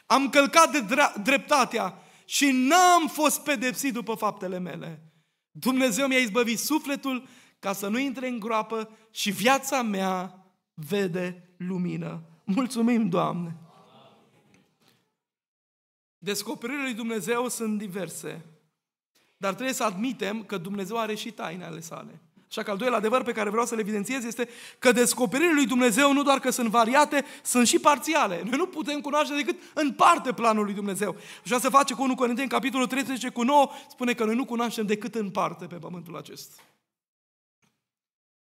Am călcat de dreptatea și n-am fost pedepsit după faptele mele. Dumnezeu mi-a izbăvit sufletul ca să nu intre în groapă și viața mea vede lumină. Mulțumim, Doamne! Descoperirile lui Dumnezeu sunt diverse. Dar trebuie să admitem că Dumnezeu are și tainele sale. Așa că al doilea adevăr pe care vreau să le evidențiez este că descoperirile lui Dumnezeu nu doar că sunt variate, sunt și parțiale. Noi nu putem cunoaște decât în parte planul lui Dumnezeu. Așa se face cu 1 Corinteni, capitolul 13 cu 9, spune că noi nu cunoaștem decât în parte pe pământul acesta.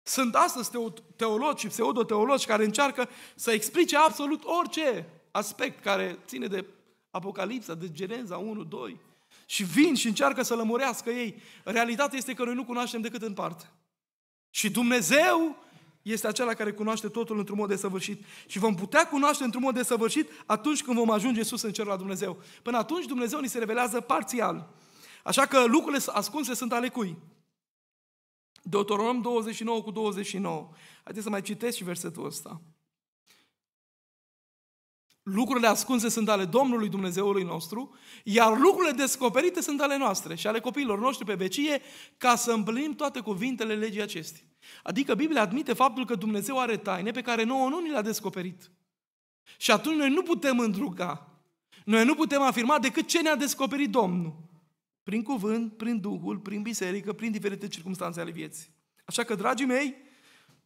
Sunt astăzi teologi și pseudoteologi care încearcă să explice absolut orice aspect care ține de Apocalipsa, de Geneza 1, 2 și vin și încearcă să lămurească ei. Realitatea este că noi nu cunoaștem decât în parte. Și Dumnezeu este acela care cunoaște totul într-un mod desăvârșit. Și vom putea cunoaște într-un mod desăvârșit atunci când vom ajunge sus în cer la Dumnezeu. Până atunci Dumnezeu ni se revelează parțial. Așa că lucrurile ascunse sunt ale cui? Deuteronom 29 cu 29. Haideți să mai citesc și versetul ăsta. Lucrurile ascunse sunt ale Domnului Dumnezeului nostru, iar lucrurile descoperite sunt ale noastre și ale copiilor noștri pe vecie, ca să împlinim toate cuvintele legii acestea. Adică Biblia admite faptul că Dumnezeu are taine pe care nouă nu ni le-a descoperit. Și atunci noi nu putem îndruga. Noi nu putem afirma decât ce ne-a descoperit Domnul. Prin cuvânt, prin Duhul, prin biserică, prin diferite circunstanțe ale vieții. Așa că, dragii mei,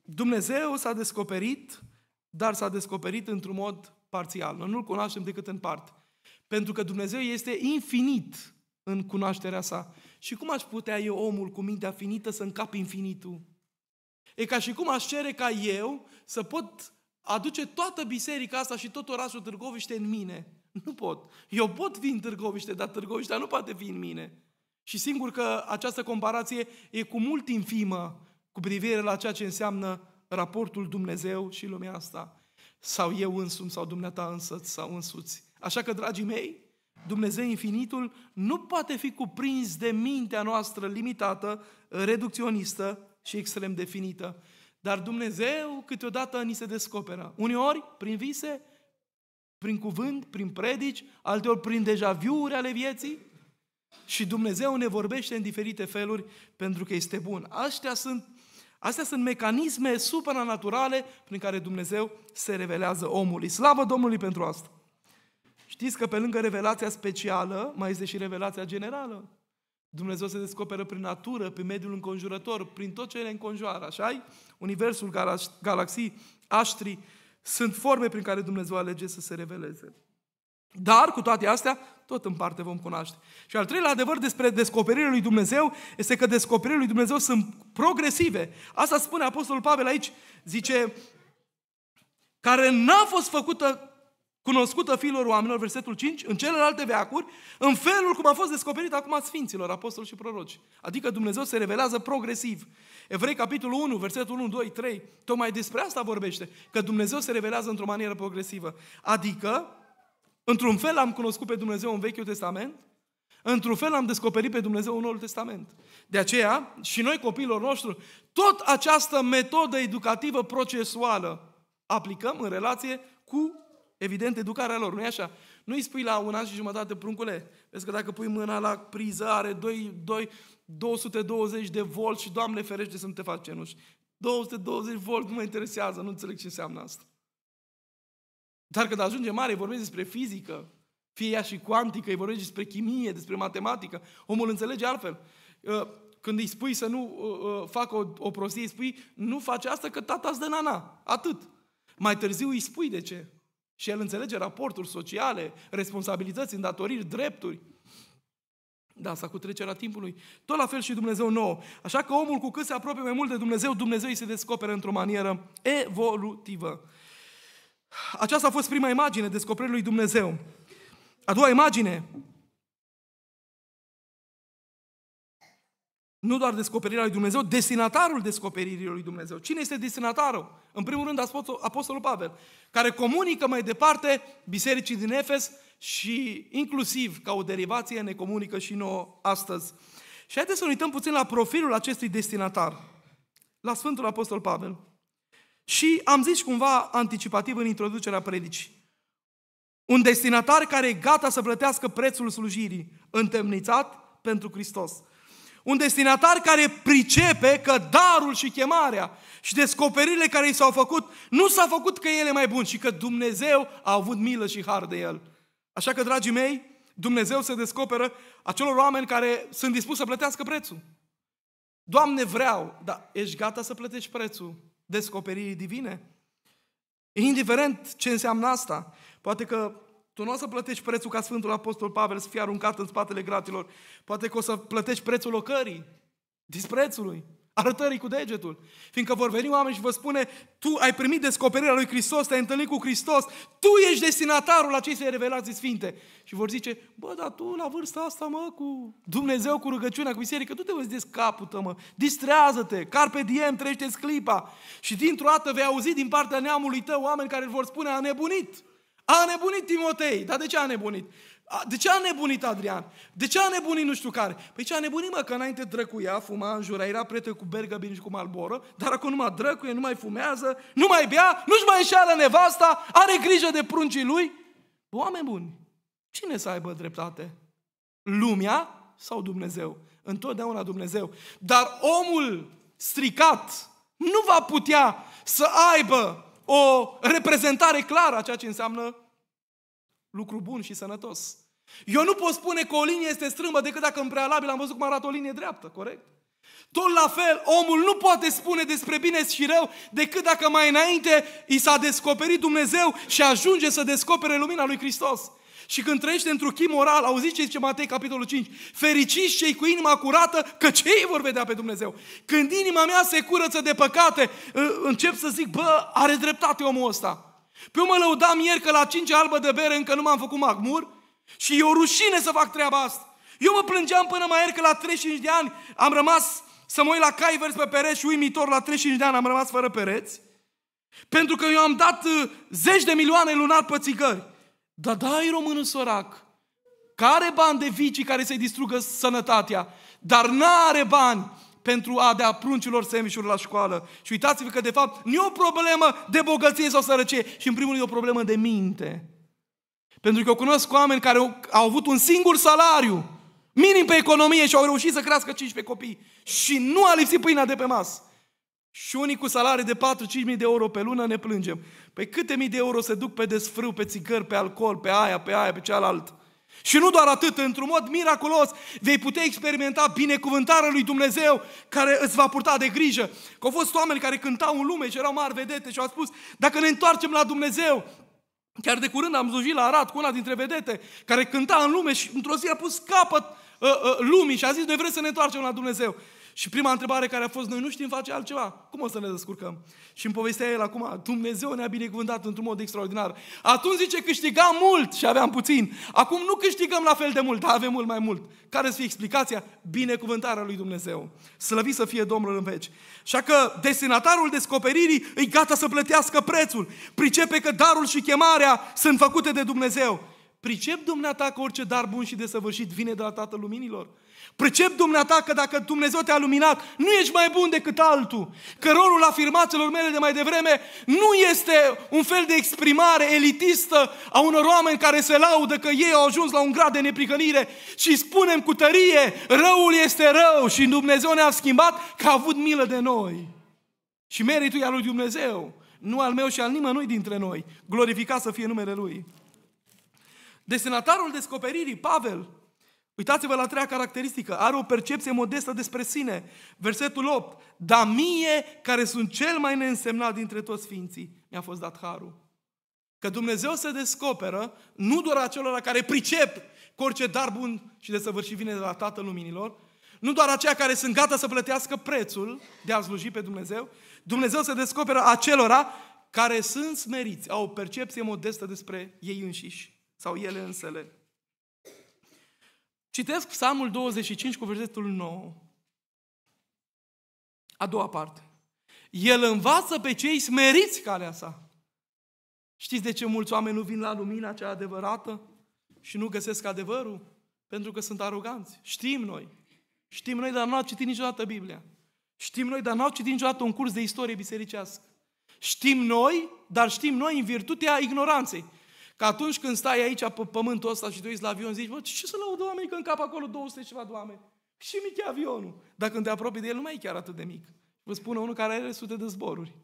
Dumnezeu s-a descoperit, dar s-a descoperit într-un mod parțial. Noi nu-L cunoaștem decât în parte. Pentru că Dumnezeu este infinit în cunoașterea sa. Și cum aș putea eu, omul cu mintea finită, să încap infinitul? E ca și cum aș cere ca eu să pot aduce toată biserica asta și tot orașul Târgoviște în mine. Nu pot. Eu pot fi în Târgoviște, dar Târgoviștea nu poate fi în mine. Și singur că această comparație e cu mult infimă cu privire la ceea ce înseamnă raportul Dumnezeu și lumea asta sau eu însumi, sau dumneata însă, sau însuți. Așa că, dragii mei, Dumnezeu infinitul nu poate fi cuprins de mintea noastră limitată, reducționistă și extrem definită. Dar Dumnezeu câteodată ni se descoperă. Uneori prin vise, prin cuvânt, prin predici, alteori prin deja viuri ale vieții. Și Dumnezeu ne vorbește în diferite feluri pentru că este bun. Aștia sunt Astea sunt mecanisme supranaturale prin care Dumnezeu se revelează omului. Slavă Domnului pentru asta! Știți că pe lângă revelația specială, mai este și revelația generală. Dumnezeu se descoperă prin natură, prin mediul înconjurător, prin tot ce ne înconjoară, așa Universul, galaxii, aștri, sunt forme prin care Dumnezeu alege să se reveleze. Dar, cu toate astea, tot în parte vom cunoaște. Și al treilea adevăr despre descoperirea lui Dumnezeu este că descoperirile lui Dumnezeu sunt progresive. Asta spune Apostolul Pavel aici, zice, care n-a fost făcută cunoscută fiilor oamenilor, versetul 5, în celelalte veacuri, în felul cum a fost descoperit acum Sfinților, apostoli și proroci. Adică Dumnezeu se revelează progresiv. Evrei, capitolul 1, versetul 1, 2, 3, tocmai despre asta vorbește, că Dumnezeu se revelează într-o manieră progresivă. Adică, Într-un fel am cunoscut pe Dumnezeu în Vechiul Testament, într-un fel am descoperit pe Dumnezeu în Noul Testament. De aceea, și noi copiilor noștri, tot această metodă educativă procesuală aplicăm în relație cu, evident, educarea lor. Nu-i așa? Nu îi spui la un an și jumătate, pruncule, vezi că dacă pui mâna la priză are 2, 2, 220 de volt și Doamne ferește să nu te faci cenuși. 220 volt nu mă interesează, nu înțeleg ce înseamnă asta. Dar când ajunge mare, vorbesc despre fizică, fie ea și cuantică, îi vorbești despre chimie, despre matematică, omul înțelege altfel. Uh, când îi spui să nu uh, uh, facă o, o prostie, îi spui, nu face asta că tata îți dă nana. Atât. Mai târziu îi spui de ce. Și el înțelege raporturi sociale, responsabilități, îndatoriri, drepturi. Da, asta cu trecerea timpului. Tot la fel și Dumnezeu nou. Așa că omul cu cât se apropie mai mult de Dumnezeu, Dumnezeu îi se descoperă într-o manieră evolutivă. Aceasta a fost prima imagine, descoperirea lui Dumnezeu. A doua imagine, nu doar descoperirea lui Dumnezeu, destinatarul descoperirii lui Dumnezeu. Cine este destinatarul? În primul rând, Apostolul Pavel, care comunică mai departe bisericii din Efes și inclusiv ca o derivație ne comunică și nouă astăzi. Și haideți să ne uităm puțin la profilul acestui destinatar, la Sfântul Apostol Pavel. Și am zis cumva anticipativ în introducerea predicii. Un destinatar care e gata să plătească prețul slujirii, întemnițat pentru Hristos. Un destinatar care pricepe că darul și chemarea și descoperirile care i s-au făcut, nu s-a făcut că el e mai bun, și că Dumnezeu a avut milă și har de el. Așa că, dragii mei, Dumnezeu se descoperă acelor oameni care sunt dispuși să plătească prețul. Doamne, vreau, dar ești gata să plătești prețul descoperirii divine? Indiferent ce înseamnă asta. Poate că tu nu o să plătești prețul ca Sfântul Apostol Pavel să fie aruncat în spatele gratilor. Poate că o să plătești prețul locării, disprețului, arătării cu degetul. Fiindcă vor veni oameni și vă spune, tu ai primit descoperirea lui Hristos, te-ai întâlnit cu Hristos, tu ești destinatarul acestei revelații sfinte. Și vor zice, bă, dar tu la vârsta asta, mă, cu Dumnezeu, cu rugăciunea, cu biserică, tu te vezi des capul tău, mă, distrează-te, carpe diem, trăiește clipa. Și dintr-o dată vei auzi din partea neamului tău oameni care îl vor spune, a nebunit. A nebunit Timotei. Dar de ce a nebunit? De ce a nebunit Adrian? De ce a nebunit nu știu care? Păi ce a nebunit, mă, că înainte drăcuia, fuma, jura, era prieten cu bergăbini și cu malboră, dar acum nu mai drăcuie, nu mai fumează, nu mai bea, nu-și mai înșeală nevasta, are grijă de pruncii lui. Oameni buni, cine să aibă dreptate? Lumea sau Dumnezeu? Întotdeauna Dumnezeu. Dar omul stricat nu va putea să aibă o reprezentare clară a ceea ce înseamnă lucru bun și sănătos. Eu nu pot spune că o linie este strâmbă decât dacă în prealabil am văzut cum arată o linie dreaptă, corect? Tot la fel, omul nu poate spune despre bine și rău decât dacă mai înainte i s-a descoperit Dumnezeu și ajunge să descopere lumina lui Hristos. Și când trăiește într-un chim moral, auziți ce zice Matei, capitolul 5, fericiți cei cu inima curată, că cei vor vedea pe Dumnezeu. Când inima mea se curăță de păcate, încep să zic, bă, are dreptate omul ăsta. Pe eu mă lăudam ieri că la 5 albă de bere încă nu m-am făcut mahmur și e o rușine să fac treaba asta. Eu mă plângeam până mai ieri că la 35 de ani am rămas să mă uit la cai verzi pe pereți și uimitor la 35 de ani am rămas fără pereți. Pentru că eu am dat uh, zeci de milioane lunar pe țigări. Dar dai românul sărac, care bani de vicii care să-i distrugă sănătatea, dar n-are bani pentru a dea pruncilor semișuri la școală. Și uitați-vă că de fapt nu e o problemă de bogăție sau sărăcie, și în primul rând e o problemă de minte. Pentru că eu cunosc oameni care au, au avut un singur salariu, minim pe economie și au reușit să crească 15 copii. Și nu a lipsit pâinea de pe masă. Și unii cu salarii de 4-5 mii de euro pe lună ne plângem. Păi câte mii de euro se duc pe desfrâu, pe țigări, pe alcool, pe aia, pe aia, pe cealaltă? Și nu doar atât, într-un mod miraculos vei putea experimenta binecuvântarea lui Dumnezeu care îți va purta de grijă. Că au fost oameni care cântau în lume și erau mari vedete și au spus, dacă ne întoarcem la Dumnezeu, chiar de curând am zujit la Arad cu una dintre vedete care cânta în lume și într-o zi a pus capăt uh, uh, lumii și a zis, noi vrem să ne întoarcem la Dumnezeu. Și prima întrebare care a fost, noi nu știm face altceva. Cum o să ne descurcăm? Și în povestea el acum, Dumnezeu ne-a binecuvântat într-un mod extraordinar. Atunci zice, câștigam mult și aveam puțin. Acum nu câștigăm la fel de mult, dar avem mult mai mult. Care să fie explicația? Binecuvântarea lui Dumnezeu. Slăvit să fie Domnul în veci. Așa că destinatarul descoperirii îi gata să plătească prețul. Pricepe că darul și chemarea sunt făcute de Dumnezeu. Pricep dumneata că orice dar bun și desăvârșit vine de la Tatăl Luminilor? Pricep dumneata că dacă Dumnezeu te-a luminat, nu ești mai bun decât altul. Că rolul afirmațiilor mele de mai devreme nu este un fel de exprimare elitistă a unor oameni care se laudă că ei au ajuns la un grad de nepricănire și spunem cu tărie, răul este rău și Dumnezeu ne-a schimbat că a avut milă de noi. Și meritul e al lui Dumnezeu, nu al meu și al nimănui dintre noi. Glorificat să fie numele Lui. Destinatarul descoperirii, Pavel, uitați-vă la treia caracteristică, are o percepție modestă despre sine. Versetul 8, dar mie, care sunt cel mai neînsemnat dintre toți sfinții, mi-a fost dat harul. Că Dumnezeu se descoperă nu doar acelora care pricep cu orice dar bun și de săvârșit vine de la Tatăl Luminilor, nu doar aceia care sunt gata să plătească prețul de a sluji pe Dumnezeu, Dumnezeu se descoperă acelora care sunt smeriți, au o percepție modestă despre ei înșiși sau ele însele. Citesc Psalmul 25 cu versetul 9. A doua parte. El învață pe cei smeriți calea sa. Știți de ce mulți oameni nu vin la lumina cea adevărată și nu găsesc adevărul? Pentru că sunt aroganți. Știm noi. Știm noi, dar nu au citit niciodată Biblia. Știm noi, dar nu au citit niciodată un curs de istorie bisericească. Știm noi, dar știm noi în virtutea ignoranței. Că atunci când stai aici pe pământul ăsta și te uiți la avion, zici, mă, ce să laudă oamenii că în cap acolo 200 ceva de oameni? Și mic e avionul. Dacă când te apropii de el, nu mai e chiar atât de mic. Vă spune unul care are sute de zboruri.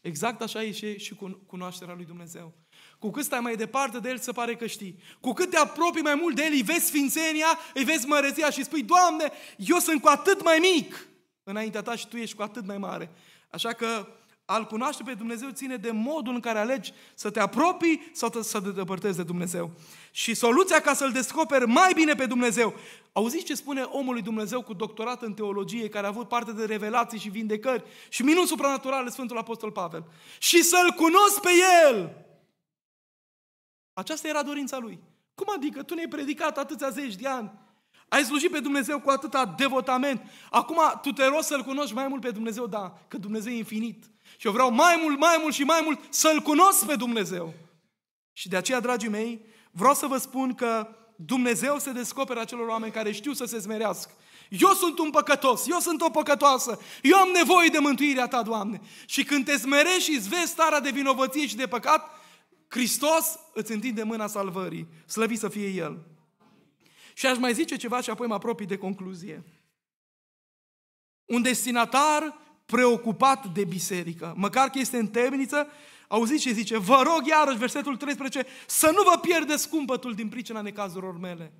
Exact așa e și, și cu cunoașterea lui Dumnezeu. Cu cât stai mai departe de El, se pare că știi. Cu cât te apropii mai mult de El, îi vezi sfințenia, îi vezi măreția și spui, Doamne, eu sunt cu atât mai mic înaintea Ta și Tu ești cu atât mai mare. Așa că al cunoaște pe Dumnezeu ține de modul în care alegi să te apropii sau să te depărtezi de Dumnezeu. Și soluția ca să-L descoperi mai bine pe Dumnezeu. Auziți ce spune omul lui Dumnezeu cu doctorat în teologie, care a avut parte de revelații și vindecări și minuni supranaturale Sfântul Apostol Pavel. Și să-L cunosc pe El. Aceasta era dorința lui. Cum adică? Tu ne-ai predicat atâția zeci de ani. Ai slujit pe Dumnezeu cu atâta devotament. Acum tu te rogi să-L cunoști mai mult pe Dumnezeu, da, că Dumnezeu e infinit. Și eu vreau mai mult, mai mult și mai mult să-L cunosc pe Dumnezeu. Și de aceea, dragii mei, vreau să vă spun că Dumnezeu se descoperă acelor oameni care știu să se smerească. Eu sunt un păcătos, eu sunt o păcătoasă, eu am nevoie de mântuirea Ta, Doamne. Și când te smerești și îți vezi starea de vinovăție și de păcat, Hristos îți întinde mâna salvării. Slăvit să fie El. Și aș mai zice ceva și apoi mă apropii de concluzie. Un destinatar preocupat de biserică, măcar că este în temniță, auziți ce zice? Vă rog iarăși, versetul 13, să nu vă pierdeți cumpătul din pricina necazurilor mele.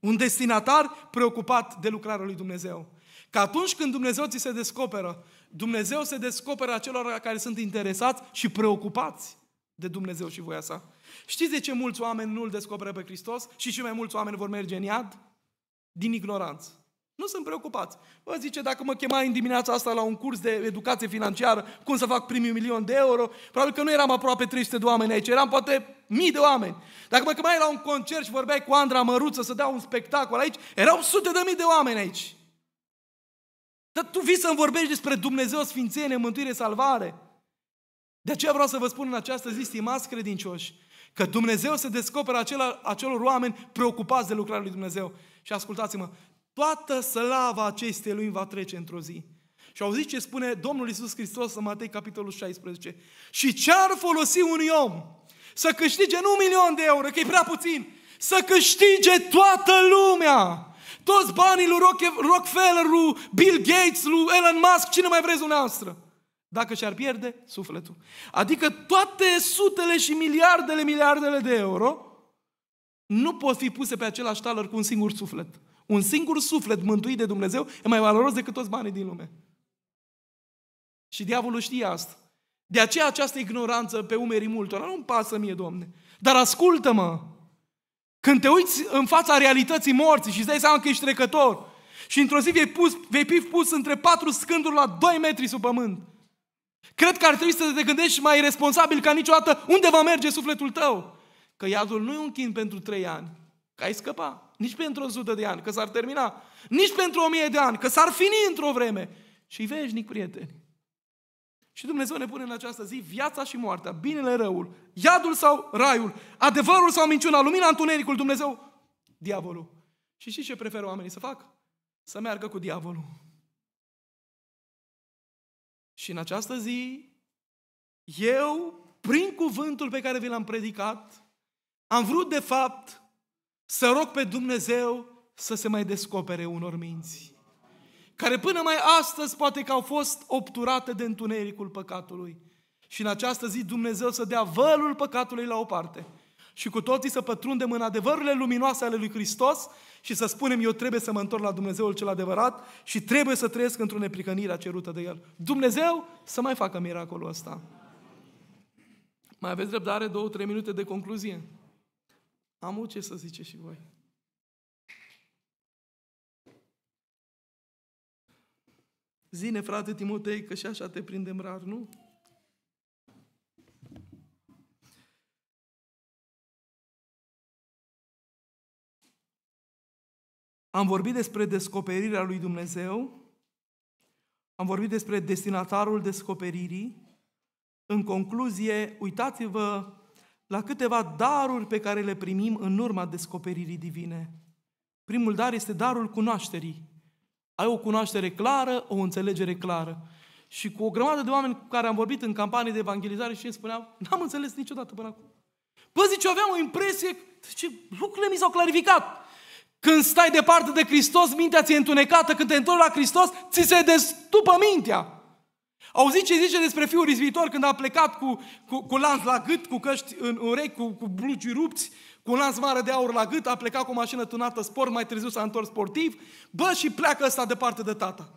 Un destinatar preocupat de lucrarea lui Dumnezeu. Că atunci când Dumnezeu ți se descoperă, Dumnezeu se descoperă acelor care sunt interesați și preocupați de Dumnezeu și voia sa. Știți de ce mulți oameni nu-L descoperă pe Hristos și și mai mulți oameni vor merge în iad? Din ignoranță. Nu sunt preocupați. Vă zice, dacă mă chemai în dimineața asta la un curs de educație financiară, cum să fac primul milion de euro, probabil că nu eram aproape 300 de oameni aici, eram poate mii de oameni. Dacă mă chemai la un concert și vorbeai cu Andra Măruță să dea un spectacol aici, erau sute de mii de oameni aici. Dar tu vii să-mi vorbești despre Dumnezeu, Sfințenie, Mântuire, Salvare. De aceea vreau să vă spun în această zi, stimați credincioși, că Dumnezeu se descoperă acela, acelor oameni preocupați de lucrarea lui Dumnezeu. Și ascultați-mă, toată slava acestei lui va trece într-o zi. Și auziți ce spune Domnul Isus Hristos în Matei, capitolul 16. Și ce ar folosi un om să câștige nu un milion de euro, că e prea puțin, să câștige toată lumea. Toți banii lui Rockefeller, lui Bill Gates, lui Elon Musk, cine mai vreți dumneavoastră. Dacă și-ar pierde sufletul. Adică toate sutele și miliardele, miliardele de euro nu pot fi puse pe același taler cu un singur suflet. Un singur suflet mântuit de Dumnezeu e mai valoros decât toți banii din lume. Și diavolul știe asta. De aceea această ignoranță pe umerii multora nu-mi pasă mie, Domne. Dar ascultă-mă! Când te uiți în fața realității morții și îți dai seama că ești trecător și într-o zi vei, pus, vei fi pus între patru scânduri la 2 metri sub pământ, cred că ar trebui să te gândești mai responsabil ca niciodată unde va merge sufletul tău. Că iadul nu e un chin pentru trei ani, că ai scăpa. Nici pentru 100 de ani, că s-ar termina. Nici pentru 1000 de ani, că s-ar fini într-o vreme. Și veșnic, prieteni. Și Dumnezeu ne pune în această zi viața și moartea, binele, răul, iadul sau raiul, adevărul sau minciuna, lumina, întunericul, Dumnezeu, diavolul. Și știți ce preferă oamenii să facă? Să meargă cu diavolul. Și în această zi, eu, prin cuvântul pe care vi l-am predicat, am vrut de fapt să rog pe Dumnezeu să se mai descopere unor minți care până mai astăzi poate că au fost obturate de întunericul păcatului. Și în această zi Dumnezeu să dea vălul păcatului la o parte și cu toții să pătrundem în adevărurile luminoase ale lui Hristos și să spunem eu trebuie să mă întorc la Dumnezeul cel adevărat și trebuie să trăiesc într-o neplicănire cerută de El. Dumnezeu să mai facă miracolul ăsta. Mai aveți răbdare două, trei minute de concluzie? Am ce să ziceți și voi. Zine, frate Timotei, că și așa te prindem rar, nu? Am vorbit despre descoperirea lui Dumnezeu, am vorbit despre destinatarul descoperirii. În concluzie, uitați-vă la câteva daruri pe care le primim în urma descoperirii divine. Primul dar este darul cunoașterii. Ai o cunoaștere clară, o înțelegere clară. Și cu o grămadă de oameni cu care am vorbit în campanii de evangelizare și îmi spuneau, n-am înțeles niciodată până acum. Bă, zice, eu aveam o impresie, zice, lucrurile mi s-au clarificat. Când stai departe de Hristos, mintea ți-e întunecată, când te întorci la Hristos, ți se destupă mintea. Auziți ce zice despre fiul izbitor când a plecat cu, cu, cu lanț la gât, cu căști în urechi, cu, cu blugi rupți, cu un lanț mare de aur la gât, a plecat cu o mașină tunată sport, mai târziu s-a întors sportiv, bă, și pleacă ăsta departe de tata.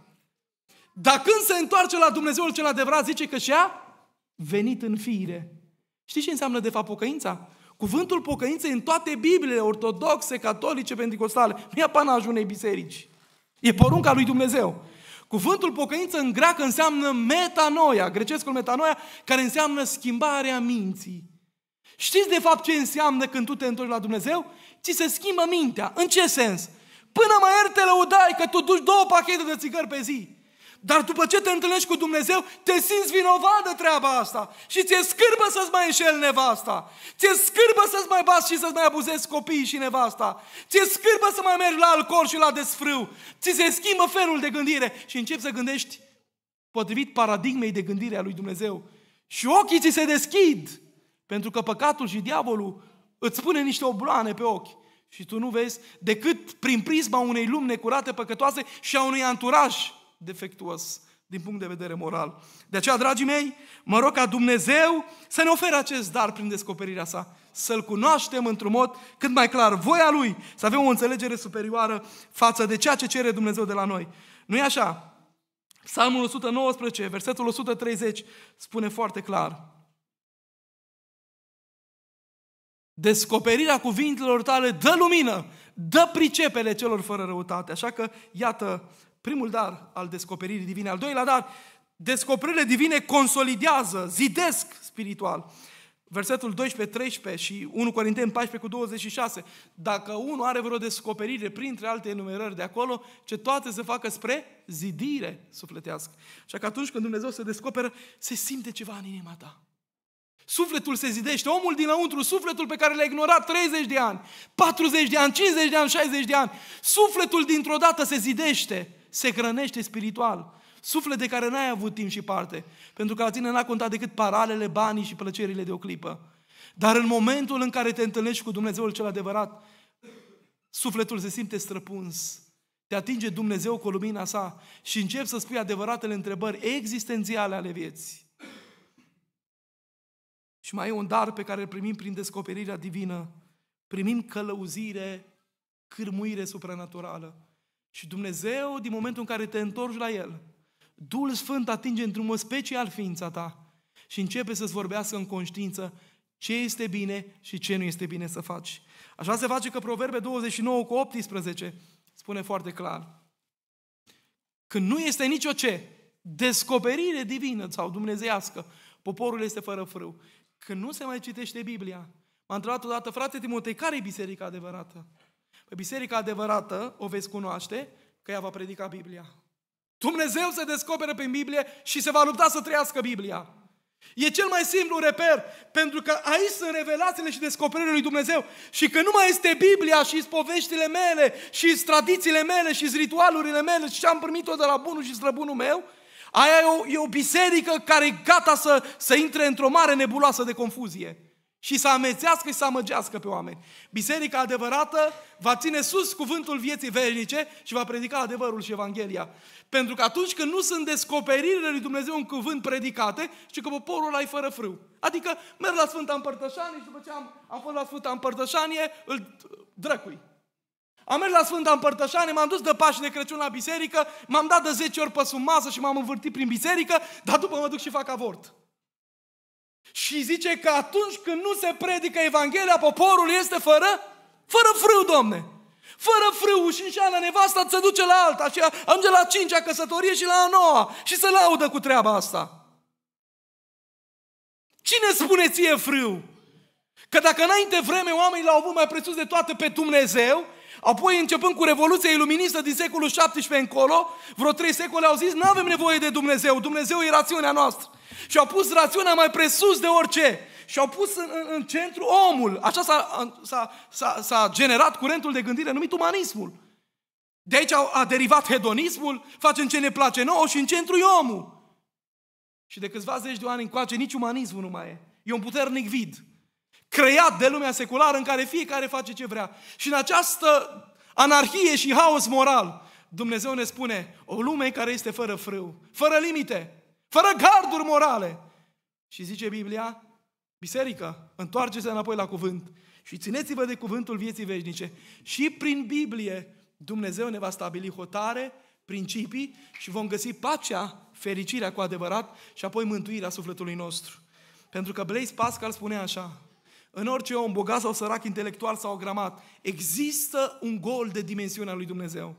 Dar când se întoarce la Dumnezeul cel adevărat, zice că și-a venit în fire. Știți ce înseamnă de fapt pocăința? Cuvântul pocăință în toate Bibliile ortodoxe, catolice, pentecostale. Nu e apanajul unei biserici. E porunca lui Dumnezeu. Cuvântul pocăință în greacă înseamnă metanoia, grecescul metanoia, care înseamnă schimbarea minții. Știți de fapt ce înseamnă când tu te întorci la Dumnezeu? Ți se schimbă mintea. În ce sens? Până mai ieri te lăudai că tu duci două pachete de țigări pe zi. Dar după ce te întâlnești cu Dumnezeu, te simți vinovat de treaba asta. Și ți-e scârbă să-ți mai înșel nevasta. Ți-e scârbă să-ți mai bați și să-ți mai abuzezi copiii și nevasta. Ți-e scârbă să mai mergi la alcool și la desfrâu. Ți se schimbă felul de gândire și începi să gândești potrivit paradigmei de gândire a lui Dumnezeu. Și ochii ți se deschid. Pentru că păcatul și diavolul îți pune niște obloane pe ochi. Și tu nu vezi decât prin prisma unei lumi necurate, păcătoase și a unui anturaj defectuos din punct de vedere moral. De aceea, dragii mei, mă rog ca Dumnezeu să ne ofere acest dar prin descoperirea sa, să-L cunoaștem într-un mod cât mai clar, voia Lui, să avem o înțelegere superioară față de ceea ce cere Dumnezeu de la noi. nu e așa? Psalmul 119, versetul 130, spune foarte clar. Descoperirea cuvintelor tale dă lumină, dă pricepele celor fără răutate. Așa că, iată, primul dar al descoperirii divine. Al doilea dar, descoperirile divine consolidează, zidesc spiritual. Versetul 12-13 și 1 Corinteni 14 cu 26. Dacă unul are vreo descoperire printre alte enumerări de acolo, ce toate se facă spre zidire sufletească. Așa că atunci când Dumnezeu se descoperă, se simte ceva în inima ta. Sufletul se zidește, omul dinăuntru, sufletul pe care l-a ignorat 30 de ani, 40 de ani, 50 de ani, 60 de ani, sufletul dintr-o dată se zidește, se hrănește spiritual. Suflet de care n-ai avut timp și parte, pentru că la tine n-a contat decât paralele, banii și plăcerile de o clipă. Dar în momentul în care te întâlnești cu Dumnezeul cel adevărat, sufletul se simte străpuns. Te atinge Dumnezeu cu lumina sa și începi să spui adevăratele întrebări existențiale ale vieții. Și mai e un dar pe care îl primim prin descoperirea divină. Primim călăuzire, cârmuire supranaturală. Și Dumnezeu, din momentul în care te întorci la El, Duhul Sfânt atinge într-un mod special ființa ta și începe să-ți vorbească în conștiință ce este bine și ce nu este bine să faci. Așa se face că Proverbe 29 cu 18 spune foarte clar. Când nu este nicio ce, descoperire divină sau dumnezeiască, poporul este fără frâu. Când nu se mai citește Biblia, m-a întrebat odată, frate Timotei, care e biserica adevărată? Pe biserica adevărată o veți cunoaște că ea va predica Biblia. Dumnezeu se descoperă prin Biblie și se va lupta să trăiască Biblia. E cel mai simplu reper, pentru că aici sunt revelațiile și descoperirile lui Dumnezeu. Și că nu mai este Biblia și poveștile mele, și tradițiile mele, și ritualurile mele, și ce am primit-o de la bunul și străbunul meu, aia e o, e o biserică care e gata să, să intre într-o mare nebuloasă de confuzie și să amețească și să amăgească pe oameni. Biserica adevărată va ține sus cuvântul vieții veșnice și va predica adevărul și Evanghelia. Pentru că atunci când nu sunt descoperirile lui Dumnezeu în cuvânt predicate, și că poporul ai fără frâu. Adică merg la Sfânta Împărtășanie și după ce am, am fost la Sfânta Împărtășanie, îl drăcui. Am mers la Sfânta Împărtășanie, m-am dus de Pași de Crăciun la biserică, m-am dat de 10 ori pe sub masă și m-am învârtit prin biserică, dar după mă duc și fac avort. Și zice că atunci când nu se predică Evanghelia, poporul este fără, fără frâu, domne. Fără frâu și înșeală nevasta, se duce la alta și ajunge la cincea căsătorie și la a noua și se laudă cu treaba asta. Cine spune ție frâu? Că dacă înainte vreme oamenii l-au avut mai presus de toate pe Dumnezeu, apoi începând cu Revoluția Iluministă din secolul 17 încolo, vreo trei secole au zis, nu avem nevoie de Dumnezeu, Dumnezeu e rațiunea noastră. Și au pus rațiunea mai presus de orice. Și au pus în, în, în centru omul. Așa s-a, s-a, s-a, s-a generat curentul de gândire numit umanismul. De aici a, a derivat hedonismul, facem ce ne place nouă și în centru e omul. Și de câțiva zeci de ani încoace nici umanismul nu mai e. E un puternic vid. Creat de lumea seculară în care fiecare face ce vrea. Și în această anarhie și haos moral, Dumnezeu ne spune o lume care este fără frâu, fără limite, fără garduri morale. Și zice Biblia, biserică, întoarceți înapoi la cuvânt și țineți-vă de cuvântul vieții veșnice. Și prin Biblie Dumnezeu ne va stabili hotare, principii și vom găsi pacea, fericirea cu adevărat și apoi mântuirea sufletului nostru. Pentru că Blaise Pascal spune așa, în orice om, bogat sau sărac, intelectual sau gramat, există un gol de dimensiunea lui Dumnezeu.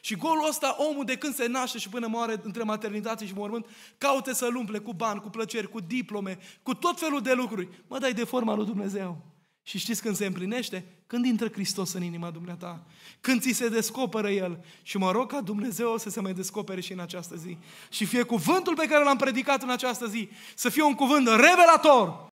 Și golul ăsta, omul de când se naște și până moare între maternitate și mormânt, caute să-l umple cu bani, cu plăceri, cu diplome, cu tot felul de lucruri. Mă dai de forma lui Dumnezeu. Și știți când se împlinește? Când intră Hristos în inima dumneata. Când ți se descoperă El. Și mă rog ca Dumnezeu să se mai descopere și în această zi. Și fie cuvântul pe care l-am predicat în această zi să fie un cuvânt revelator